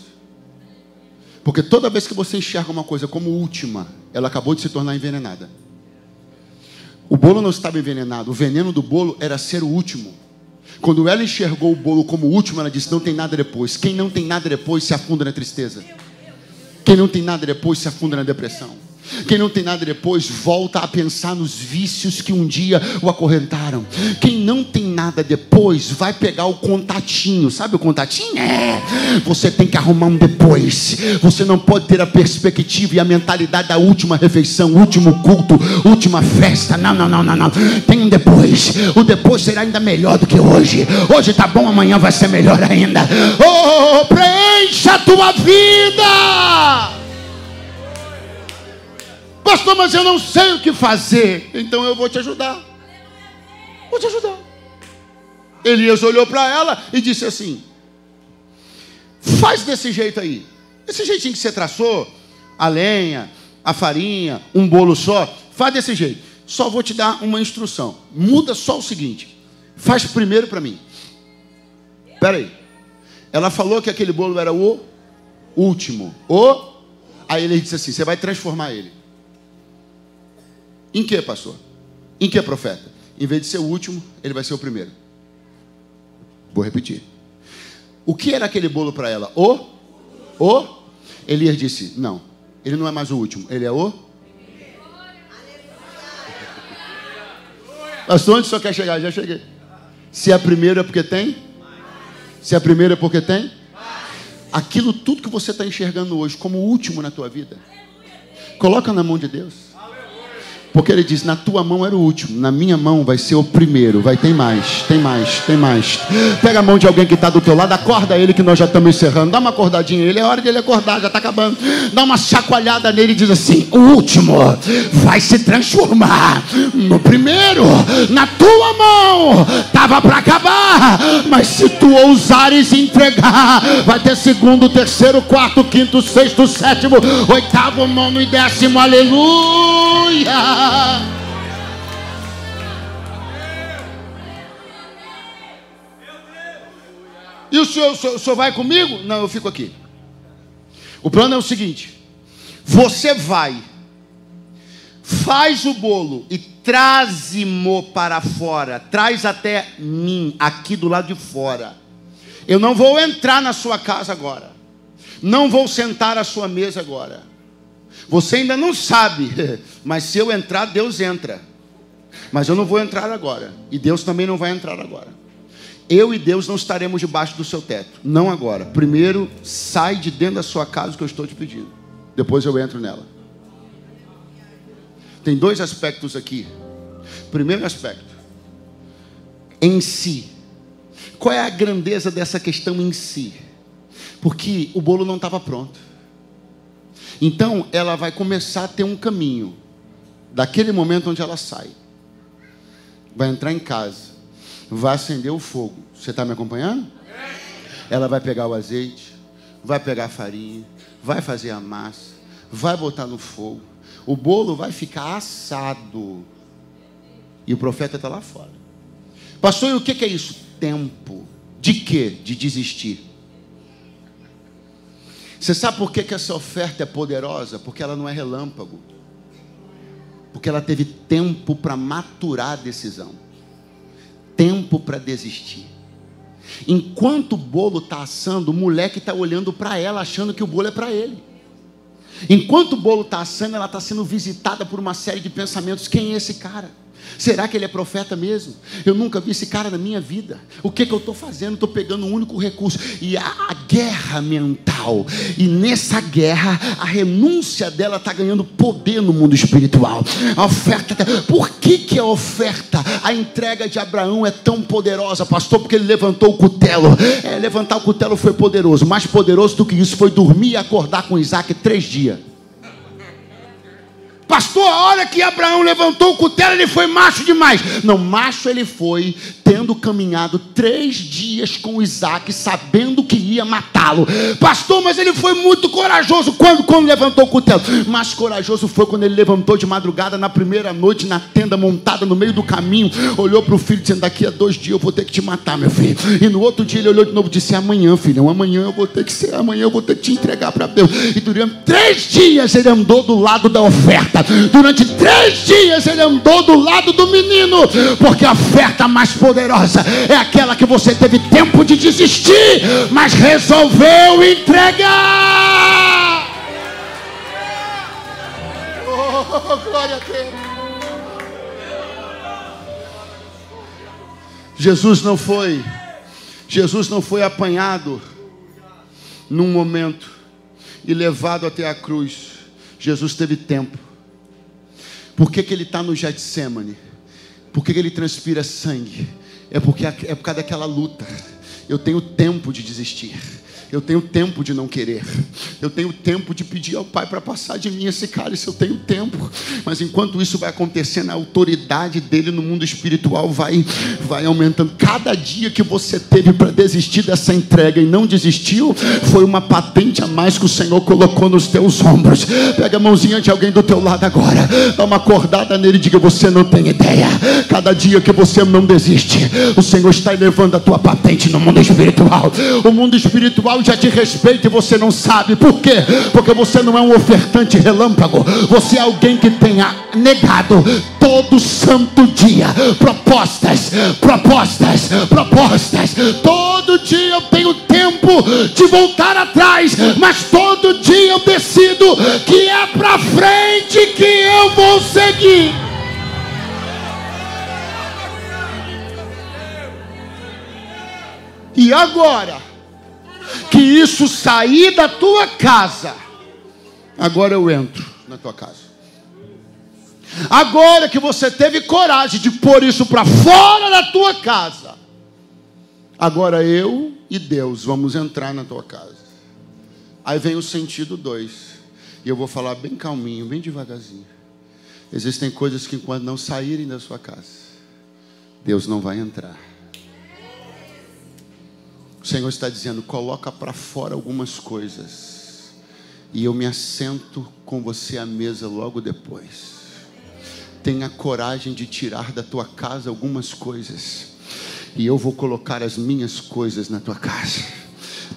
Porque toda vez que você enxerga uma coisa como última, ela acabou de se tornar envenenada. O bolo não estava envenenado. O veneno do bolo era ser o último. Quando ela enxergou o bolo como último, ela disse: Não tem nada depois. Quem não tem nada depois se afunda na tristeza. Quem não tem nada depois se afunda na depressão. Quem não tem nada depois volta a pensar nos vícios que um dia o acorrentaram. Quem não tem nada depois vai pegar o contatinho. Sabe o contatinho? É. Você tem que arrumar um depois. Você não pode ter a perspectiva e a mentalidade da última refeição, último culto, última festa. Não, não, não, não, não. Tem um depois. O depois será ainda melhor do que hoje. Hoje tá bom, amanhã vai ser melhor ainda. Oh, preencha a tua vida. Pastor, mas eu não sei o que fazer. Então eu vou te ajudar. Vou te ajudar. Elias olhou para ela e disse assim: Faz desse jeito aí. Esse jeitinho que você traçou, a lenha, a farinha, um bolo só, faz desse jeito. Só vou te dar uma instrução. Muda só o seguinte: faz primeiro para mim. Espera aí. Ela falou que aquele bolo era o último. O. Aí ele disse assim: você vai transformar ele. Em que, pastor? Em que, profeta? Em vez de ser o último, ele vai ser o primeiro. Vou repetir. O que era aquele bolo para ela? O? O? Elias disse: Não, ele não é mais o último, ele é o? Pastor, onde senhor quer chegar? Já cheguei. Se é a primeira é porque tem? Se é a primeira é porque tem? Aquilo tudo que você está enxergando hoje como o último na tua vida, coloca na mão de Deus. Porque ele diz: Na tua mão era o último, na minha mão vai ser o primeiro. Vai, tem mais, tem mais, tem mais. Pega a mão de alguém que está do teu lado, acorda ele que nós já estamos encerrando. Dá uma acordadinha ele, é hora dele acordar, já está acabando. Dá uma chacoalhada nele e diz assim: O último vai se transformar no primeiro. Na tua mão estava para acabar, mas se tu ousares entregar, vai ter segundo, terceiro, quarto, quinto, sexto, sétimo, oitavo, nono e décimo. Aleluia. E o senhor, o senhor, o senhor vai comigo? Não, eu fico aqui. O plano é o seguinte: você vai, faz o bolo e traz-mo para fora, traz até mim, aqui do lado de fora. Eu não vou entrar na sua casa agora, não vou sentar à sua mesa agora. Você ainda não sabe, mas se eu entrar, Deus entra. Mas eu não vou entrar agora, e Deus também não vai entrar agora. Eu e Deus não estaremos debaixo do seu teto, não agora. Primeiro, sai de dentro da sua casa que eu estou te pedindo. Depois eu entro nela. Tem dois aspectos aqui. Primeiro aspecto, em si. Qual é a grandeza dessa questão em si? Porque o bolo não estava pronto. Então ela vai começar a ter um caminho, daquele momento onde ela sai. Vai entrar em casa, vai acender o fogo. Você está me acompanhando? Ela vai pegar o azeite, vai pegar a farinha, vai fazer a massa, vai botar no fogo. O bolo vai ficar assado. E o profeta está lá fora. Pastor, e o que é isso? Tempo. De quê? De desistir. Você sabe por que, que essa oferta é poderosa? Porque ela não é relâmpago. Porque ela teve tempo para maturar a decisão, tempo para desistir. Enquanto o bolo está assando, o moleque está olhando para ela, achando que o bolo é para ele. Enquanto o bolo está assando, ela está sendo visitada por uma série de pensamentos: quem é esse cara? Será que ele é profeta mesmo? Eu nunca vi esse cara na minha vida. O que, que eu estou fazendo? Estou pegando um único recurso. E a, a guerra mental. E nessa guerra, a renúncia dela está ganhando poder no mundo espiritual. A oferta. Por que, que a oferta, a entrega de Abraão é tão poderosa, pastor? Porque ele levantou o cutelo. É, levantar o cutelo foi poderoso. Mais poderoso do que isso foi dormir e acordar com Isaac três dias. Pastor, a hora que Abraão levantou o cutelo, ele foi macho demais. Não, macho ele foi, tendo caminhado três dias com Isaac, sabendo que ia matá-lo. Pastor, mas ele foi muito corajoso. Quando? Quando levantou o cutelo. Mais corajoso foi quando ele levantou de madrugada, na primeira noite, na tenda montada no meio do caminho. Olhou para o filho, dizendo: Daqui a dois dias eu vou ter que te matar, meu filho. E no outro dia ele olhou de novo e disse: Amanhã, filhão, amanhã eu vou ter que ser, amanhã eu vou ter que te entregar para Deus. E durante três dias ele andou do lado da oferta. Durante três dias ele andou do lado do menino, porque a oferta mais poderosa é aquela que você teve tempo de desistir, mas resolveu entregar. Oh, glória a Deus. Jesus não foi, Jesus não foi apanhado num momento e levado até a cruz. Jesus teve tempo. Por que, que ele está no Getsemane? Por que, que ele transpira sangue? É porque é por causa daquela luta. Eu tenho tempo de desistir. Eu tenho tempo de não querer. Eu tenho tempo de pedir ao Pai para passar de mim esse cálice. Eu tenho tempo. Mas enquanto isso vai acontecendo, a autoridade dele no mundo espiritual vai, vai aumentando. Cada dia que você teve para desistir dessa entrega e não desistiu, foi uma patente a mais que o Senhor colocou nos teus ombros. Pega a mãozinha de alguém do teu lado agora. Dá uma acordada nele e diga: Você não tem ideia. Cada dia que você não desiste, o Senhor está elevando a tua patente no mundo espiritual. O mundo espiritual já te respeita e você não sabe. Por quê? Porque você não é um ofertante relâmpago. Você é alguém que tenha negado todo santo dia propostas, propostas, propostas. Todo dia eu tenho tempo de voltar atrás, mas todo dia eu decido que é para frente que eu vou seguir. E agora? Que isso sair da tua casa, agora eu entro na tua casa. Agora que você teve coragem de pôr isso para fora da tua casa, agora eu e Deus vamos entrar na tua casa. Aí vem o sentido 2. E eu vou falar bem calminho, bem devagarzinho. Existem coisas que enquanto não saírem da sua casa, Deus não vai entrar. O Senhor está dizendo: coloca para fora algumas coisas, e eu me assento com você à mesa logo depois. Tenha coragem de tirar da tua casa algumas coisas, e eu vou colocar as minhas coisas na tua casa.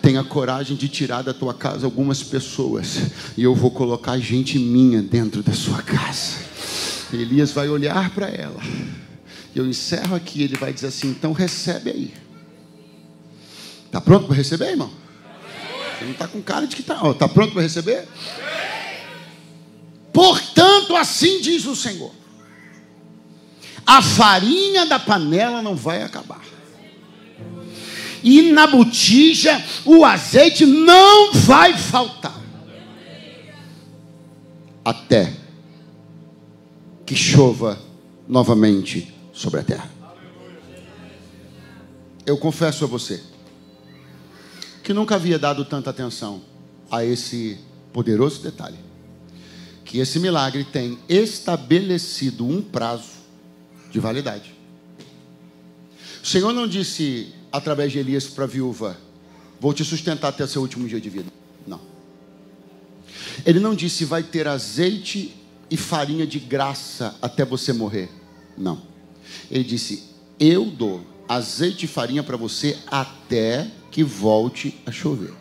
Tenha coragem de tirar da tua casa algumas pessoas, e eu vou colocar gente minha dentro da sua casa. Elias vai olhar para ela. Eu encerro aqui, ele vai dizer assim: então recebe aí. Está pronto para receber, irmão? Você não está com cara de que está. Está pronto para receber? Portanto, assim diz o Senhor: a farinha da panela não vai acabar, e na botija o azeite não vai faltar, até que chova novamente sobre a terra. Eu confesso a você que nunca havia dado tanta atenção a esse poderoso detalhe. Que esse milagre tem estabelecido um prazo de validade. O Senhor não disse através de Elias para a viúva: Vou te sustentar até o seu último dia de vida. Não. Ele não disse: Vai ter azeite e farinha de graça até você morrer. Não. Ele disse: Eu dou azeite e farinha para você até que volte a chover.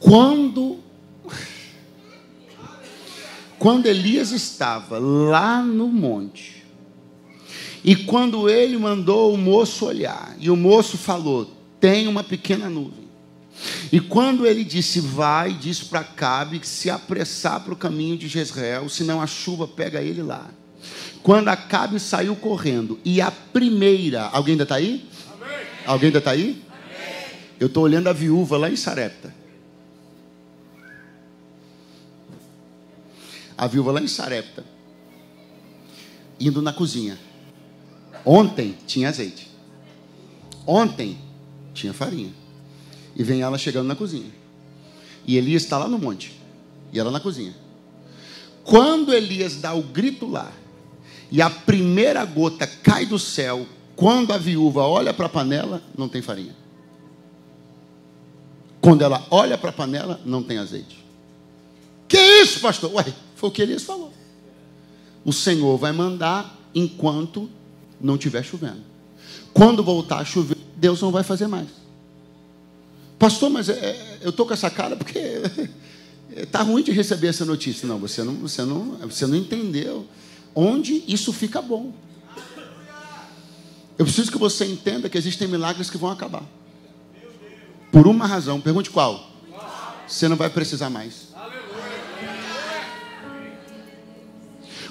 Quando quando Elias estava lá no monte, e quando ele mandou o moço olhar, e o moço falou: tem uma pequena nuvem. E quando ele disse, vai, disse para Cabe que se apressar para o caminho de Jezreel, senão a chuva pega ele lá. Quando Acabe saiu correndo, e a primeira, alguém ainda está aí? Amém. Alguém ainda está aí? Eu estou olhando a viúva lá em Sarepta. A viúva lá em Sarepta, indo na cozinha. Ontem tinha azeite. Ontem tinha farinha. E vem ela chegando na cozinha. E Elias está lá no monte. E ela na cozinha. Quando Elias dá o grito lá, e a primeira gota cai do céu, quando a viúva olha para a panela, não tem farinha. Quando ela olha para a panela, não tem azeite. Que isso, pastor? Ué, foi o que Elias falou. O Senhor vai mandar enquanto não estiver chovendo. Quando voltar a chover, Deus não vai fazer mais. Pastor, mas é, é eu estou com essa cara porque está ruim de receber essa notícia. Não, você não, você não, você não entendeu onde isso fica bom. Eu preciso que você entenda que existem milagres que vão acabar. Por uma razão. Pergunte qual? Você não vai precisar mais.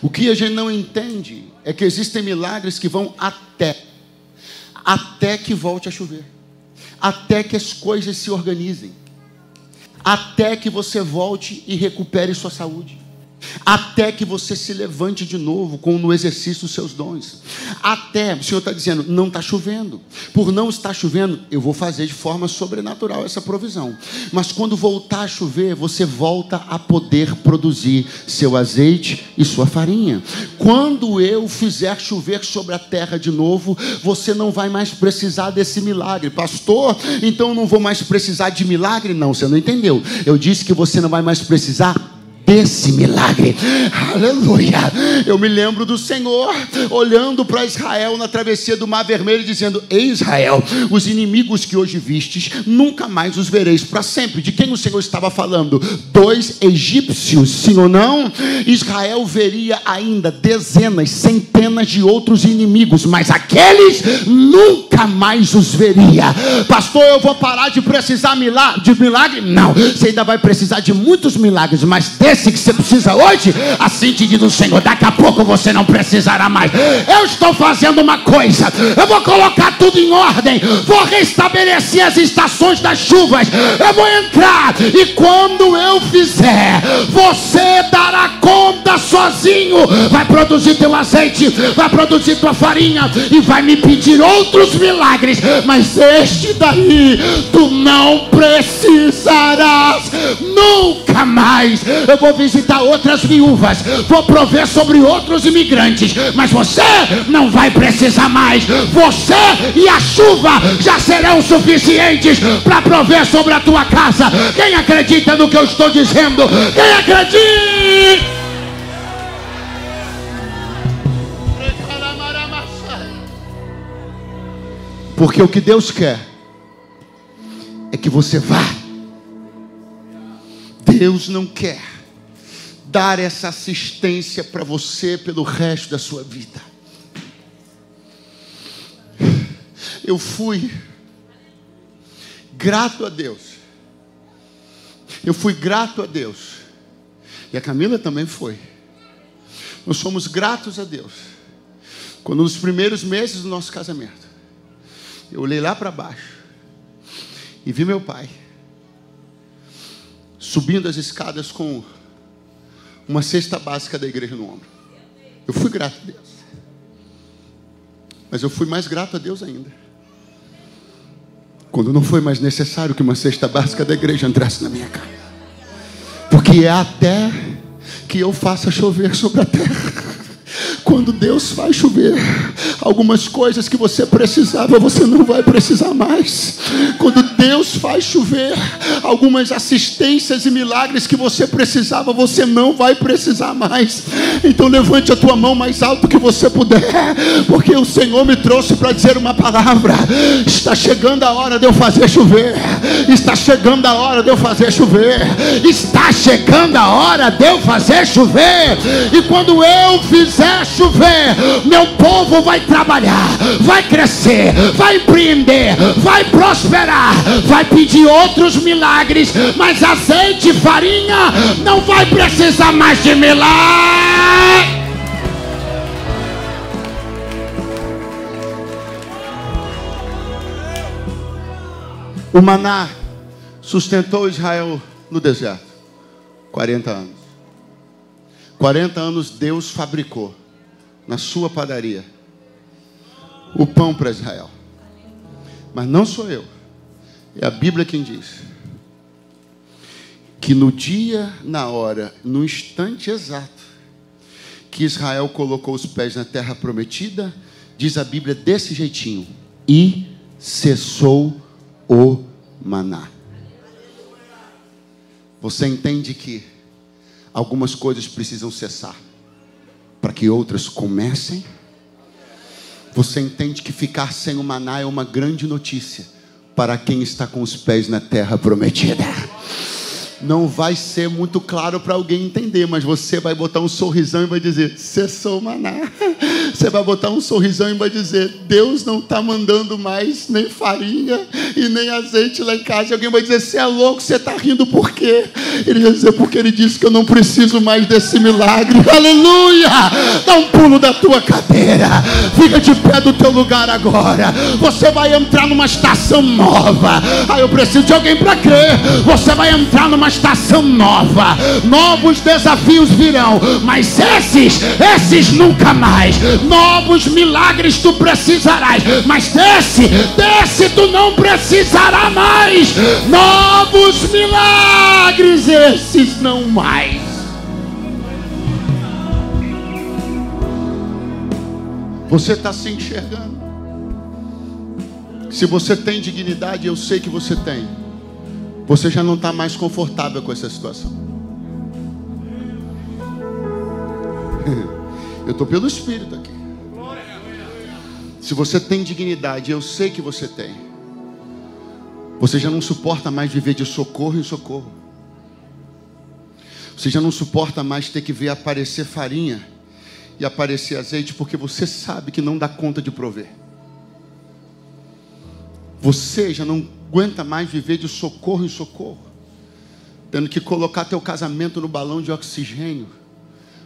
O que a gente não entende é que existem milagres que vão até até que volte a chover até que as coisas se organizem, até que você volte e recupere sua saúde até que você se levante de novo com no exercício dos seus dons. Até, o Senhor está dizendo, não está chovendo. Por não estar chovendo, eu vou fazer de forma sobrenatural essa provisão. Mas quando voltar a chover, você volta a poder produzir seu azeite e sua farinha. Quando eu fizer chover sobre a terra de novo, você não vai mais precisar desse milagre. Pastor, então eu não vou mais precisar de milagre? Não, você não entendeu. Eu disse que você não vai mais precisar desse milagre. Aleluia. Eu me lembro do Senhor olhando para Israel na travessia do Mar Vermelho, dizendo: Ei Israel, os inimigos que hoje vistes, nunca mais os vereis para sempre. De quem o Senhor estava falando? Dois egípcios, sim ou não? Israel veria ainda dezenas, centenas de outros inimigos, mas aqueles nunca mais os veria. Pastor, eu vou parar de precisar de milagre? Não, você ainda vai precisar de muitos milagres, mas esse que você precisa hoje, assim te diz o Senhor, daqui a pouco você não precisará mais. Eu estou fazendo uma coisa, eu vou colocar tudo em ordem, vou restabelecer as estações das chuvas, eu vou entrar, e quando eu fizer, você dará conta sozinho, vai produzir teu azeite, vai produzir tua farinha, e vai me pedir outros milagres, mas este daí tu não precisarás nunca mais. Eu vou visitar outras viúvas, vou prover sobre outros imigrantes, mas você não vai precisar mais. Você e a chuva já serão suficientes para prover sobre a tua casa. Quem acredita no que eu estou dizendo? Quem acredita? Porque o que Deus quer é que você vá. Deus não quer dar essa assistência para você pelo resto da sua vida. Eu fui grato a Deus. Eu fui grato a Deus. E a Camila também foi. Nós somos gratos a Deus. Quando nos primeiros meses do nosso casamento, eu olhei lá para baixo e vi meu pai subindo as escadas com uma cesta básica da igreja no ombro. Eu fui grato a Deus. Mas eu fui mais grato a Deus ainda. Quando não foi mais necessário que uma cesta básica da igreja entrasse na minha casa. Porque é até que eu faça chover sobre a terra Quando Deus faz chover, algumas coisas que você precisava, você não vai precisar mais. Quando Deus faz chover, algumas assistências e milagres que você precisava, você não vai precisar mais. Então levante a tua mão mais alto que você puder, porque o Senhor me trouxe para dizer uma palavra. Está chegando a hora de eu fazer chover. Está chegando a hora de eu fazer chover. Está chegando a hora de eu fazer chover. E quando eu fizer chover, meu povo vai trabalhar, vai crescer, vai empreender, vai prosperar, vai pedir outros milagres, mas azeite e farinha não vai precisar mais de milagre. O maná sustentou Israel no deserto 40 anos. 40 anos Deus fabricou na sua padaria o pão para Israel. Mas não sou eu. É a Bíblia quem diz que no dia, na hora, no instante exato que Israel colocou os pés na terra prometida, diz a Bíblia desse jeitinho: e cessou o maná. Você entende que algumas coisas precisam cessar para que outras comecem? Você entende que ficar sem o maná é uma grande notícia para quem está com os pés na terra prometida? Não vai ser muito claro para alguém entender, mas você vai botar um sorrisão e vai dizer: cessou maná. Você vai botar um sorrisão e vai dizer: Deus não está mandando mais nem farinha e nem azeite lá em casa. E alguém vai dizer: Você é louco, você está rindo por quê? Ele vai dizer: Porque ele disse que eu não preciso mais desse milagre. Aleluia! Dá um pulo da tua cadeira, fica de pé do teu lugar agora. Você vai entrar numa estação nova. Ah, eu preciso de alguém para crer. Você vai entrar numa estação nova, novos desafios virão, mas esses, esses nunca mais. Novos milagres tu precisarás, mas desse, desse tu não precisará mais. Novos milagres, esses não mais. Você está se enxergando. Se você tem dignidade, eu sei que você tem. Você já não está mais confortável com essa situação. Eu estou pelo Espírito aqui. Se você tem dignidade, eu sei que você tem. Você já não suporta mais viver de socorro em socorro. Você já não suporta mais ter que ver aparecer farinha e aparecer azeite, porque você sabe que não dá conta de prover. Você já não aguenta mais viver de socorro em socorro, tendo que colocar teu casamento no balão de oxigênio,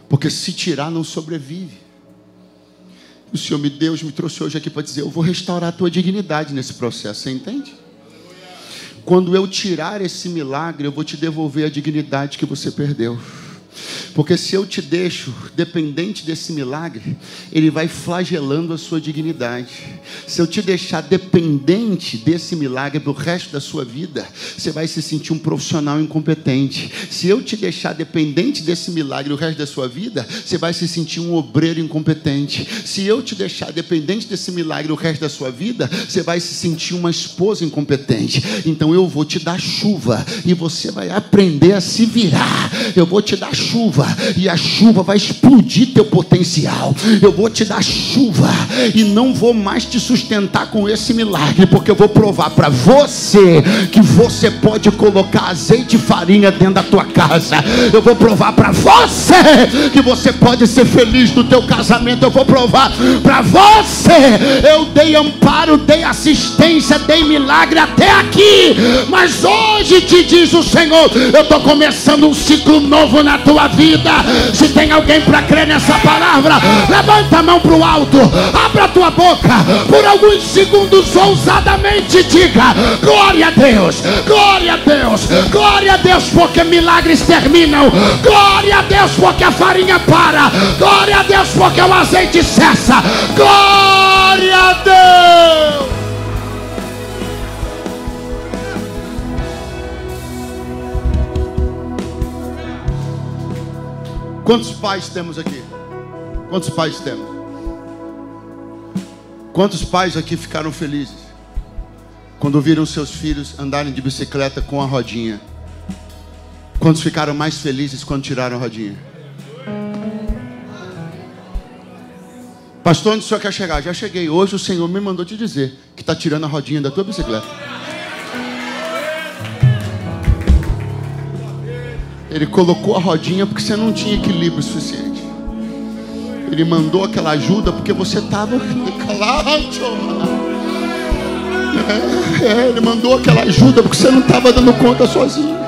porque se tirar não sobrevive. O Senhor me Deus me trouxe hoje aqui para dizer: eu vou restaurar a tua dignidade nesse processo, você entende? Quando eu tirar esse milagre, eu vou te devolver a dignidade que você perdeu. Porque se eu te deixo dependente desse milagre, ele vai flagelando a sua dignidade. Se eu te deixar dependente desse milagre para o resto da sua vida, você vai se sentir um profissional incompetente. Se eu te deixar dependente desse milagre o resto da sua vida, você vai se sentir um obreiro incompetente. Se eu te deixar dependente desse milagre o resto da sua vida, você vai se sentir uma esposa incompetente. Então eu vou te dar chuva e você vai aprender a se virar. Eu vou te dar chuva e a chuva vai explodir teu potencial. Eu vou te dar chuva e não vou mais te sustentar com esse milagre, porque eu vou provar para você que você pode colocar azeite e farinha dentro da tua casa. Eu vou provar para você que você pode ser feliz no teu casamento. Eu vou provar para você. Eu dei amparo, dei assistência, dei milagre até aqui, mas hoje te diz o Senhor, eu estou começando um ciclo novo na tua vida. Se tem alguém para crer nessa palavra, levanta a mão para o alto, abra a tua boca, por alguns segundos ousadamente diga: Glória a Deus, glória a Deus, glória a Deus, porque milagres terminam, glória a Deus, porque a farinha para, glória a Deus, porque o azeite cessa, glória a Deus. Quantos pais temos aqui? Quantos pais temos? Quantos pais aqui ficaram felizes quando viram seus filhos andarem de bicicleta com a rodinha? Quantos ficaram mais felizes quando tiraram a rodinha? Pastor, onde o senhor quer chegar? Já cheguei. Hoje o Senhor me mandou te dizer que está tirando a rodinha da tua bicicleta. Ele colocou a rodinha porque você não tinha equilíbrio suficiente. Ele mandou aquela ajuda porque você estava é, é, ele mandou aquela ajuda porque você não estava dando conta sozinho.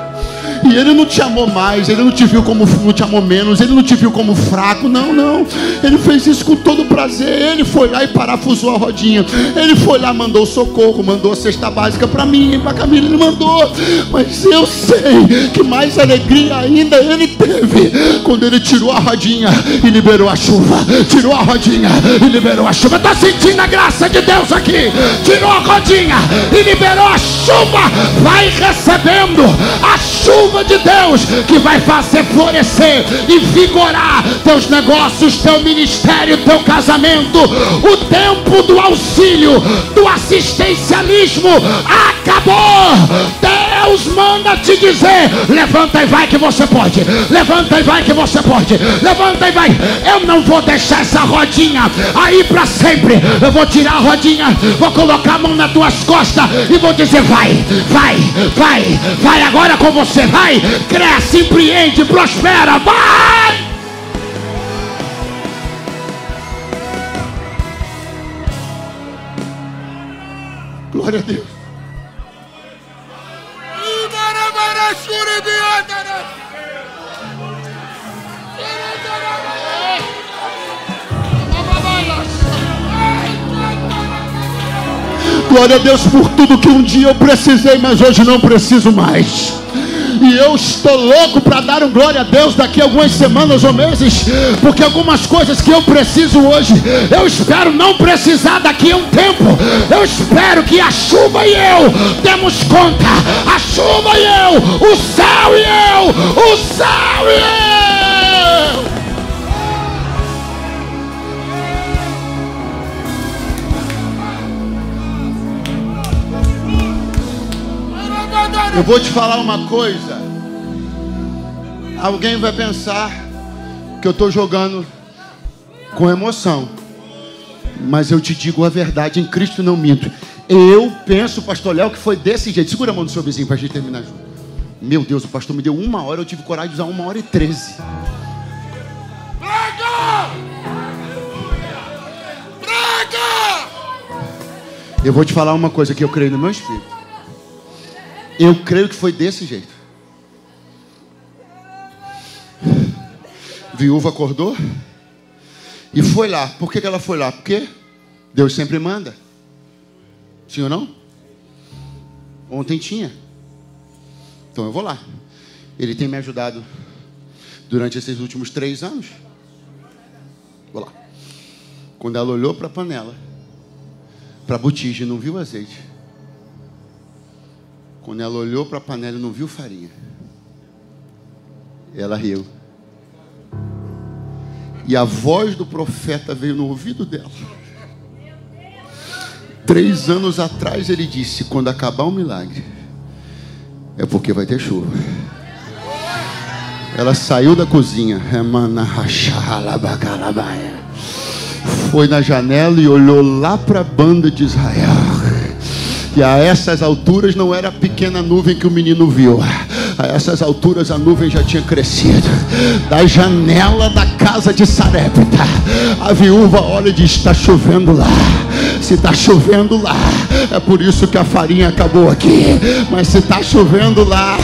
E ele não te amou mais, ele não te viu como não te amou menos, ele não te viu como fraco, não, não. Ele fez isso com todo prazer. Ele foi lá e parafusou a rodinha. Ele foi lá, mandou socorro, mandou a cesta básica para mim, para Camila, ele mandou. Mas eu sei que mais alegria ainda ele teve quando ele tirou a rodinha e liberou a chuva. Tirou a rodinha e liberou a chuva. Estou sentindo a graça de Deus aqui. Tirou a rodinha e liberou a chuva. Vai recebendo a chuva de Deus que vai fazer florescer e vigorar teus negócios, teu ministério, teu casamento. O tempo do auxílio, do assistencialismo acabou. Deus manda te dizer: levanta e vai que você pode. Levanta e vai que você pode. Levanta e vai. Eu não vou deixar essa rodinha aí para sempre. Eu vou tirar a rodinha, vou colocar a mão nas tuas costas e vou dizer: vai, vai, vai, vai agora com você. Vai, cresce, empreende, prospera, vai! Glória a Deus. Glória a Deus por tudo que um dia eu precisei, mas hoje não preciso mais. E eu estou louco para dar um glória a Deus daqui a algumas semanas ou meses, porque algumas coisas que eu preciso hoje, eu espero não precisar daqui a um tempo. Eu espero que a chuva e eu demos conta. A chuva e eu, o céu e eu, o céu e eu. Eu vou te falar uma coisa. Alguém vai pensar que eu estou jogando com emoção. Mas eu te digo a verdade, em Cristo não minto. Eu penso, pastor Léo, que foi desse jeito. Segura a mão do seu vizinho para a gente terminar junto. Meu Deus, o pastor me deu uma hora, eu tive coragem de usar uma hora e treze. Prega! Prega! Eu vou te falar uma coisa que eu creio no meu espírito. Eu creio que foi desse jeito. Viúva acordou e foi lá. Por que, ela foi lá? Porque Deus sempre manda. Sim ou não? Ontem tinha. Então eu vou lá. Ele tem me ajudado durante esses últimos três anos. Vou lá. Quando ela olhou para a panela, para a botija e não viu azeite, quando ela olhou para a panela e não viu farinha, ela riu. E a voz do profeta veio no ouvido dela. Três anos atrás ele disse: quando acabar o milagre, é porque vai ter chuva. Ela saiu da cozinha, foi na janela e olhou lá para a banda de Israel e a essas alturas não era a pequena nuvem que o menino viu. A essas alturas a nuvem já tinha crescido. Da janela da casa de Sarepta, a viúva olha e diz: Está chovendo lá. Se está chovendo lá, é por isso que a farinha acabou aqui. Mas se está chovendo lá,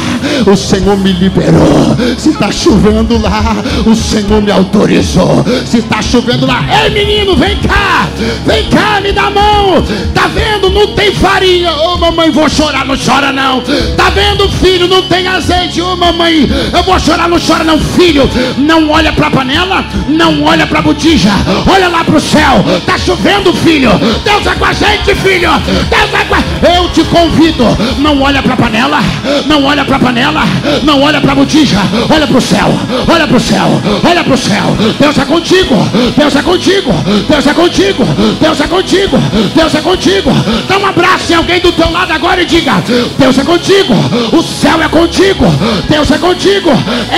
o Senhor me liberou. Se está chovendo lá, o Senhor me autorizou. Se está chovendo lá, ei menino, vem cá, vem cá, me dá a mão. Tá vendo? Não tem farinha. Ô oh, mamãe, vou chorar, não chora não. Tá vendo, filho? Não tem azeite. Ô mamãe, eu vou chorar, não chora não, filho. Não olha para a panela, não olha para a botija. Olha lá para o céu. Tá chovendo, filho. Deus é com a gente, filho. Deus é com a... Eu te convido. Não olha para a panela, não olha para a panela, não olha para a botija. Olha para o céu. Olha para o céu. Olha para o céu. Deus é contigo. Deus é contigo. Deus é contigo. Deus é contigo. Deus é contigo. Dá um abraço em alguém do teu lado agora e diga: Deus é contigo. O céu é contigo. Deus é contigo.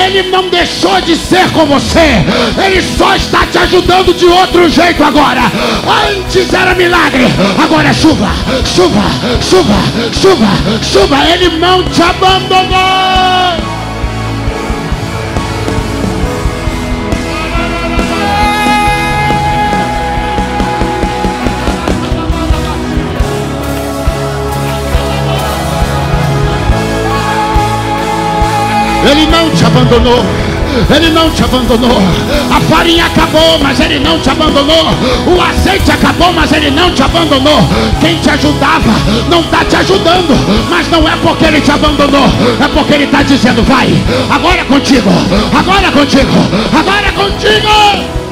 Ele não deixou de ser com você. Ele só está te ajudando de outro jeito agora. Antes era milagre, agora é chuva, chuva, chuva, chuva, chuva. Ele não te abandonou. Ele não te abandonou. Ele não te abandonou. A farinha acabou, mas Ele não te abandonou. O azeite acabou, mas Ele não te abandonou. Quem te ajudava não está te ajudando, mas não é porque Ele te abandonou, é porque Ele está dizendo: vai, agora é contigo, agora é contigo, agora é contigo.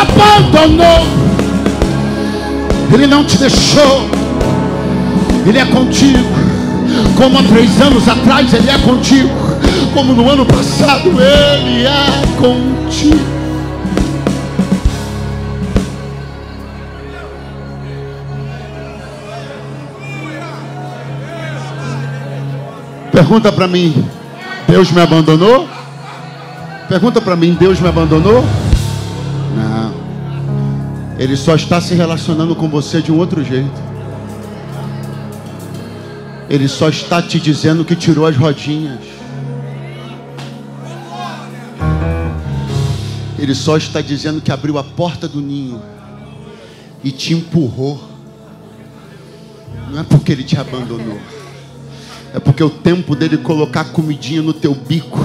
Abandonou, Ele não te deixou, Ele é contigo. Como há três anos atrás Ele é contigo, como no ano passado Ele é contigo. Pergunta para mim, Deus me abandonou? Pergunta para mim, Deus me abandonou? Ele só está se relacionando com você de um outro jeito. Ele só está te dizendo que tirou as rodinhas. Ele só está dizendo que abriu a porta do ninho e te empurrou. Não é porque ele te abandonou. É porque o tempo dele colocar comidinha no teu bico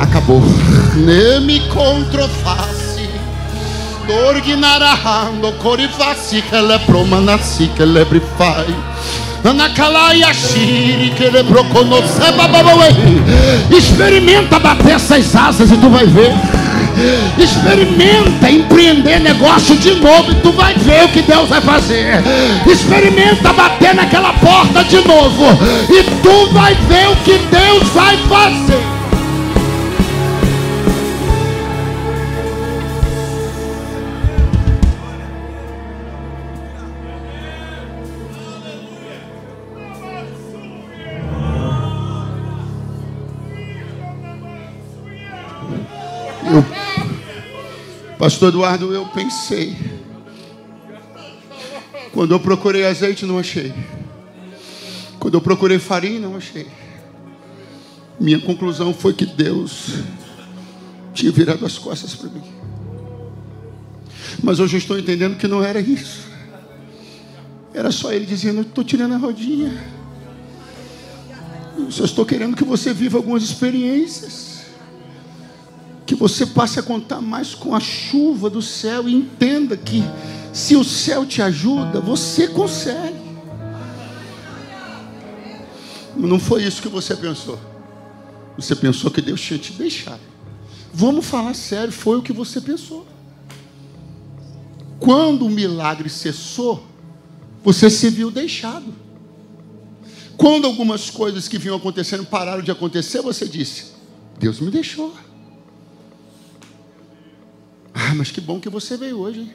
acabou. Nem me controfaz Dorginarahando corifasi que le promanasi que le brifai. Experimenta bater essas asas e tu vai ver. Experimenta empreender negócio de novo e tu vai ver o que Deus vai fazer. Experimenta bater naquela porta de novo e tu vai ver o que Deus vai fazer. Pastor Eduardo, eu pensei. Quando eu procurei azeite, não achei. Quando eu procurei farinha, não achei. Minha conclusão foi que Deus tinha virado as costas para mim. Mas hoje eu estou entendendo que não era isso. Era só Ele dizendo: Estou tirando a rodinha. Eu só estou querendo que você viva algumas experiências que você passe a contar mais com a chuva do céu e entenda que se o céu te ajuda, você consegue. Não foi isso que você pensou. Você pensou que Deus tinha te deixado. Vamos falar sério, foi o que você pensou. Quando o milagre cessou, você se viu deixado. Quando algumas coisas que vinham acontecendo pararam de acontecer, você disse: Deus me deixou. Ah, mas que bom que você veio hoje,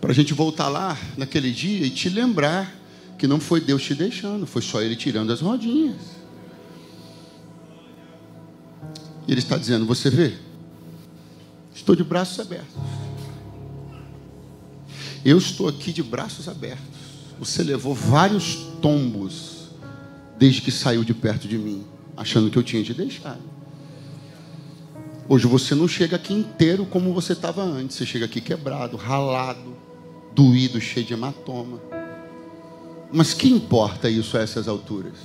Para a gente voltar lá naquele dia e te lembrar que não foi Deus te deixando, foi só Ele tirando as rodinhas. E ele está dizendo: Você vê? Estou de braços abertos. Eu estou aqui de braços abertos. Você levou vários tombos desde que saiu de perto de mim, achando que eu tinha te deixado. Hoje você não chega aqui inteiro como você estava antes. Você chega aqui quebrado, ralado, doído, cheio de hematoma. Mas que importa isso a essas alturas?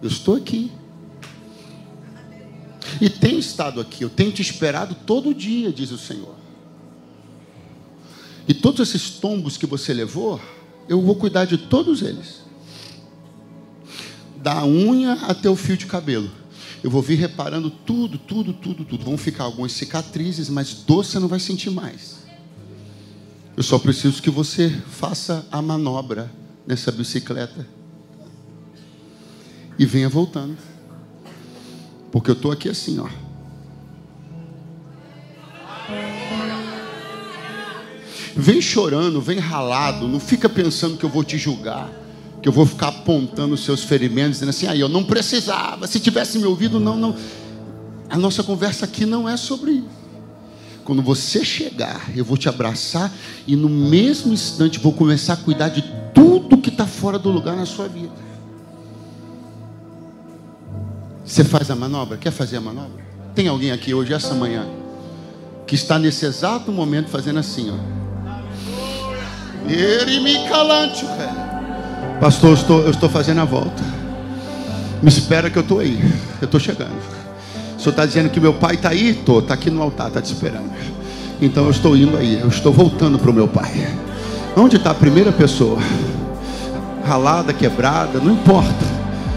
Eu estou aqui. E tenho estado aqui, eu tenho te esperado todo dia, diz o Senhor. E todos esses tombos que você levou, eu vou cuidar de todos eles. Da unha até o fio de cabelo. Eu vou vir reparando tudo, tudo, tudo, tudo. Vão ficar algumas cicatrizes, mas você não vai sentir mais. Eu só preciso que você faça a manobra nessa bicicleta. E venha voltando. Porque eu estou aqui assim, ó. Vem chorando, vem ralado, não fica pensando que eu vou te julgar, que eu vou ficar apontando os seus ferimentos, dizendo assim, aí ah, eu não precisava, se tivesse me ouvido, não, não. A nossa conversa aqui não é sobre isso. Quando você chegar, eu vou te abraçar e no mesmo instante vou começar a cuidar de tudo que está fora do lugar na sua vida. Você faz a manobra? Quer fazer a manobra? Tem alguém aqui hoje, essa manhã, que está nesse exato momento fazendo assim, ó. Pastor, eu estou, eu estou fazendo a volta. Me espera que eu estou aí. Eu estou chegando. O senhor está dizendo que meu pai está aí? Estou, está aqui no altar, está te esperando. Então eu estou indo aí. Eu estou voltando para o meu pai. Onde está a primeira pessoa? Ralada, quebrada, não importa.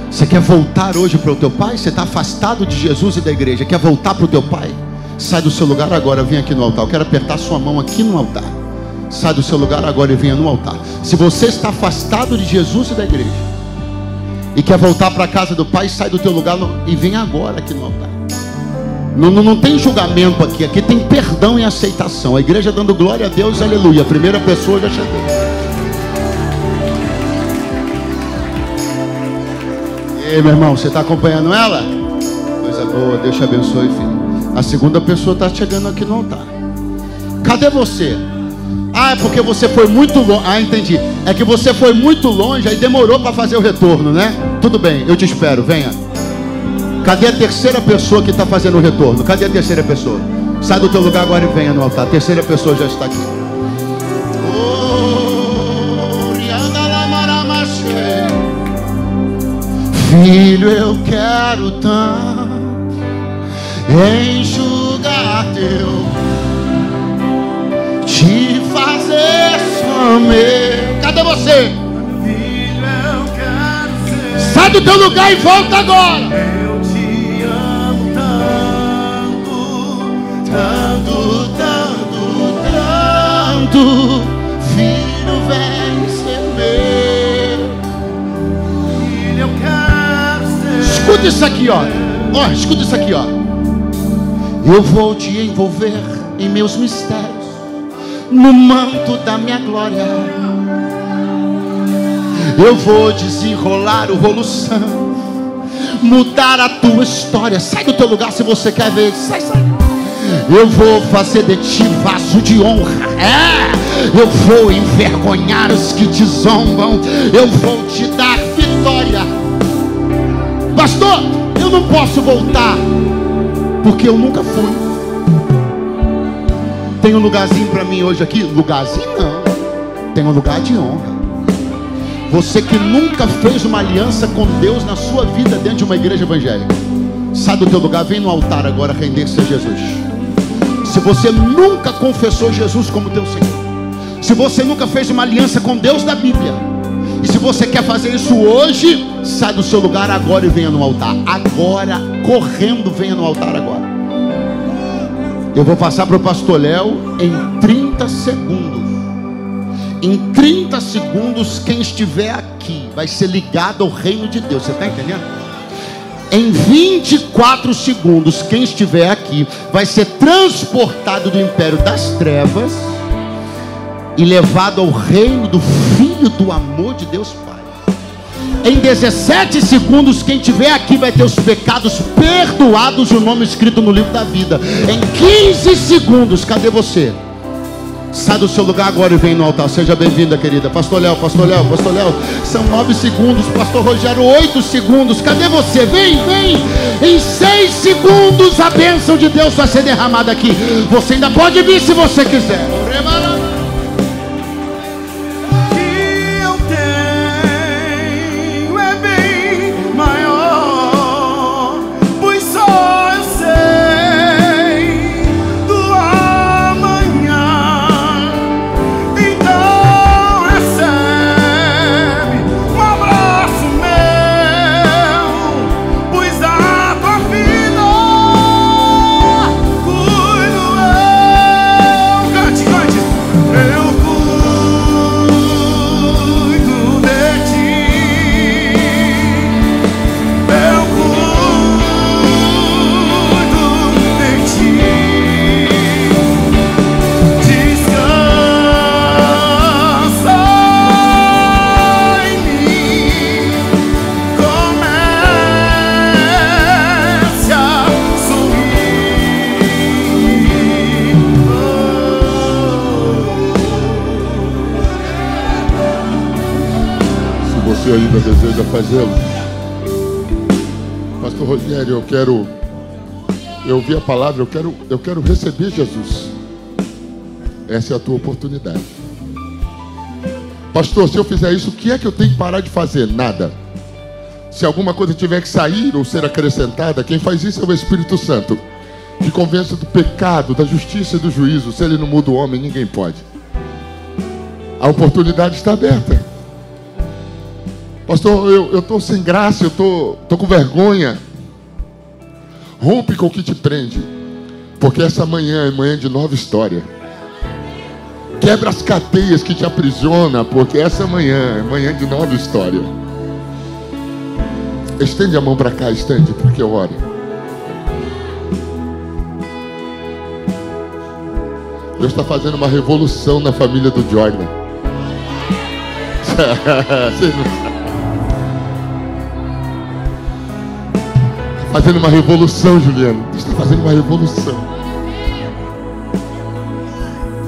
Você quer voltar hoje para o teu pai? Você está afastado de Jesus e da igreja. Quer voltar para o teu pai? Sai do seu lugar agora, vem aqui no altar. Eu quero apertar sua mão aqui no altar. Sai do seu lugar agora e venha no altar. Se você está afastado de Jesus e da igreja e quer voltar para a casa do Pai, sai do teu lugar e vem agora aqui no altar. Não, não, não tem julgamento aqui, aqui tem perdão e aceitação. A igreja dando glória a Deus, aleluia. A primeira pessoa já chegou. E aí, meu irmão, você está acompanhando ela? Coisa boa, Deus te abençoe, filho. A segunda pessoa está chegando aqui no altar. Cadê você? Ah, é porque você foi muito longe. Ah, entendi. É que você foi muito longe, aí demorou para fazer o retorno, né? Tudo bem, eu te espero, venha. Cadê a terceira pessoa que está fazendo o retorno? Cadê a terceira pessoa? Sai do teu lugar agora e venha no altar. A terceira pessoa já está aqui. Filho, eu quero tanto enxugar teu amei. Cadê você? Sai do teu lugar e volta agora. Eu te amo tanto, tanto, tanto, tanto. Filho, vem ser meu. Filho, eu quero ser. Escuta isso aqui, ó. Ó, escuta isso aqui, ó. Eu vou te envolver em meus mistérios no manto da minha glória. Eu vou desenrolar o rolo santo, mudar a tua história. Sai do teu lugar se você quer ver. Sai, sai. Eu vou fazer de ti vaso de honra. É, eu vou envergonhar os que te zombam. Eu vou te dar vitória. Pastor, eu não posso voltar porque eu nunca fui. Tem um lugarzinho para mim hoje aqui? Lugarzinho não. Tem um lugar de honra. Você que nunca fez uma aliança com Deus na sua vida dentro de uma igreja evangélica. Sai do teu lugar, vem no altar agora render-se a Jesus. Se você nunca confessou Jesus como teu Senhor. Se você nunca fez uma aliança com Deus da Bíblia. E se você quer fazer isso hoje, sai do seu lugar agora e venha no altar. Agora, correndo, venha no altar agora. Eu vou passar para o pastor Léo em 30 segundos. Em 30 segundos, quem estiver aqui vai ser ligado ao reino de Deus. Você está entendendo? Em 24 segundos, quem estiver aqui vai ser transportado do império das trevas e levado ao reino do Filho do amor de Deus Pai. Em 17 segundos, quem tiver aqui vai ter os pecados perdoados e o nome escrito no livro da vida. Em 15 segundos, cadê você? Sai do seu lugar agora e vem no altar. Seja bem-vinda, querida. Pastor Léo, Pastor Léo, Pastor Léo. São nove segundos. Pastor Rogério, oito segundos. Cadê você? Vem, vem. Em seis segundos a bênção de Deus vai ser derramada aqui. Você ainda pode vir se você quiser. Quero. Eu ouvi a palavra, eu quero, eu quero receber Jesus. Essa é a tua oportunidade. Pastor, se eu fizer isso, o que é que eu tenho que parar de fazer? Nada. Se alguma coisa tiver que sair ou ser acrescentada, quem faz isso é o Espírito Santo, que convence do pecado, da justiça e do juízo. Se ele não muda o homem, ninguém pode. A oportunidade está aberta. Pastor, eu estou sem graça, eu estou tô, tô com vergonha. Rompe com o que te prende. Porque essa manhã é manhã de nova história. Quebra as cadeias que te aprisiona, porque essa manhã é manhã de nova história. Estende a mão para cá, estende, porque eu oro. Deus está fazendo uma revolução na família do Jordan. Não. Fazendo uma revolução, Juliano. Está fazendo uma revolução.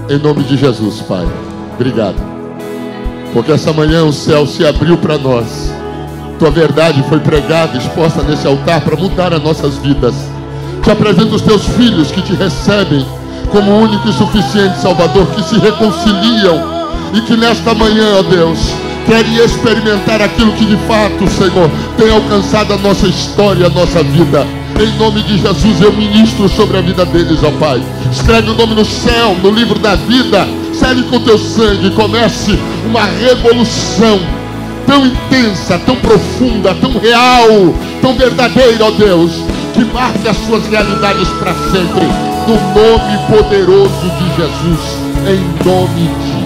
Em nome de Jesus, Pai. Obrigado. Porque essa manhã o céu se abriu para nós. Tua verdade foi pregada, exposta nesse altar para mudar as nossas vidas. Te apresento os teus filhos que te recebem como único e suficiente Salvador, que se reconciliam e que nesta manhã, ó Deus, querem experimentar aquilo que de fato, Senhor, tem alcançado a nossa história, a nossa vida. Em nome de Jesus, eu ministro sobre a vida deles, ó Pai. Escreve o nome no céu, no livro da vida. Serve com teu sangue. Comece uma revolução tão intensa, tão profunda, tão real, tão verdadeira, ó Deus, que marque as suas realidades para sempre. No nome poderoso de Jesus. Em nome de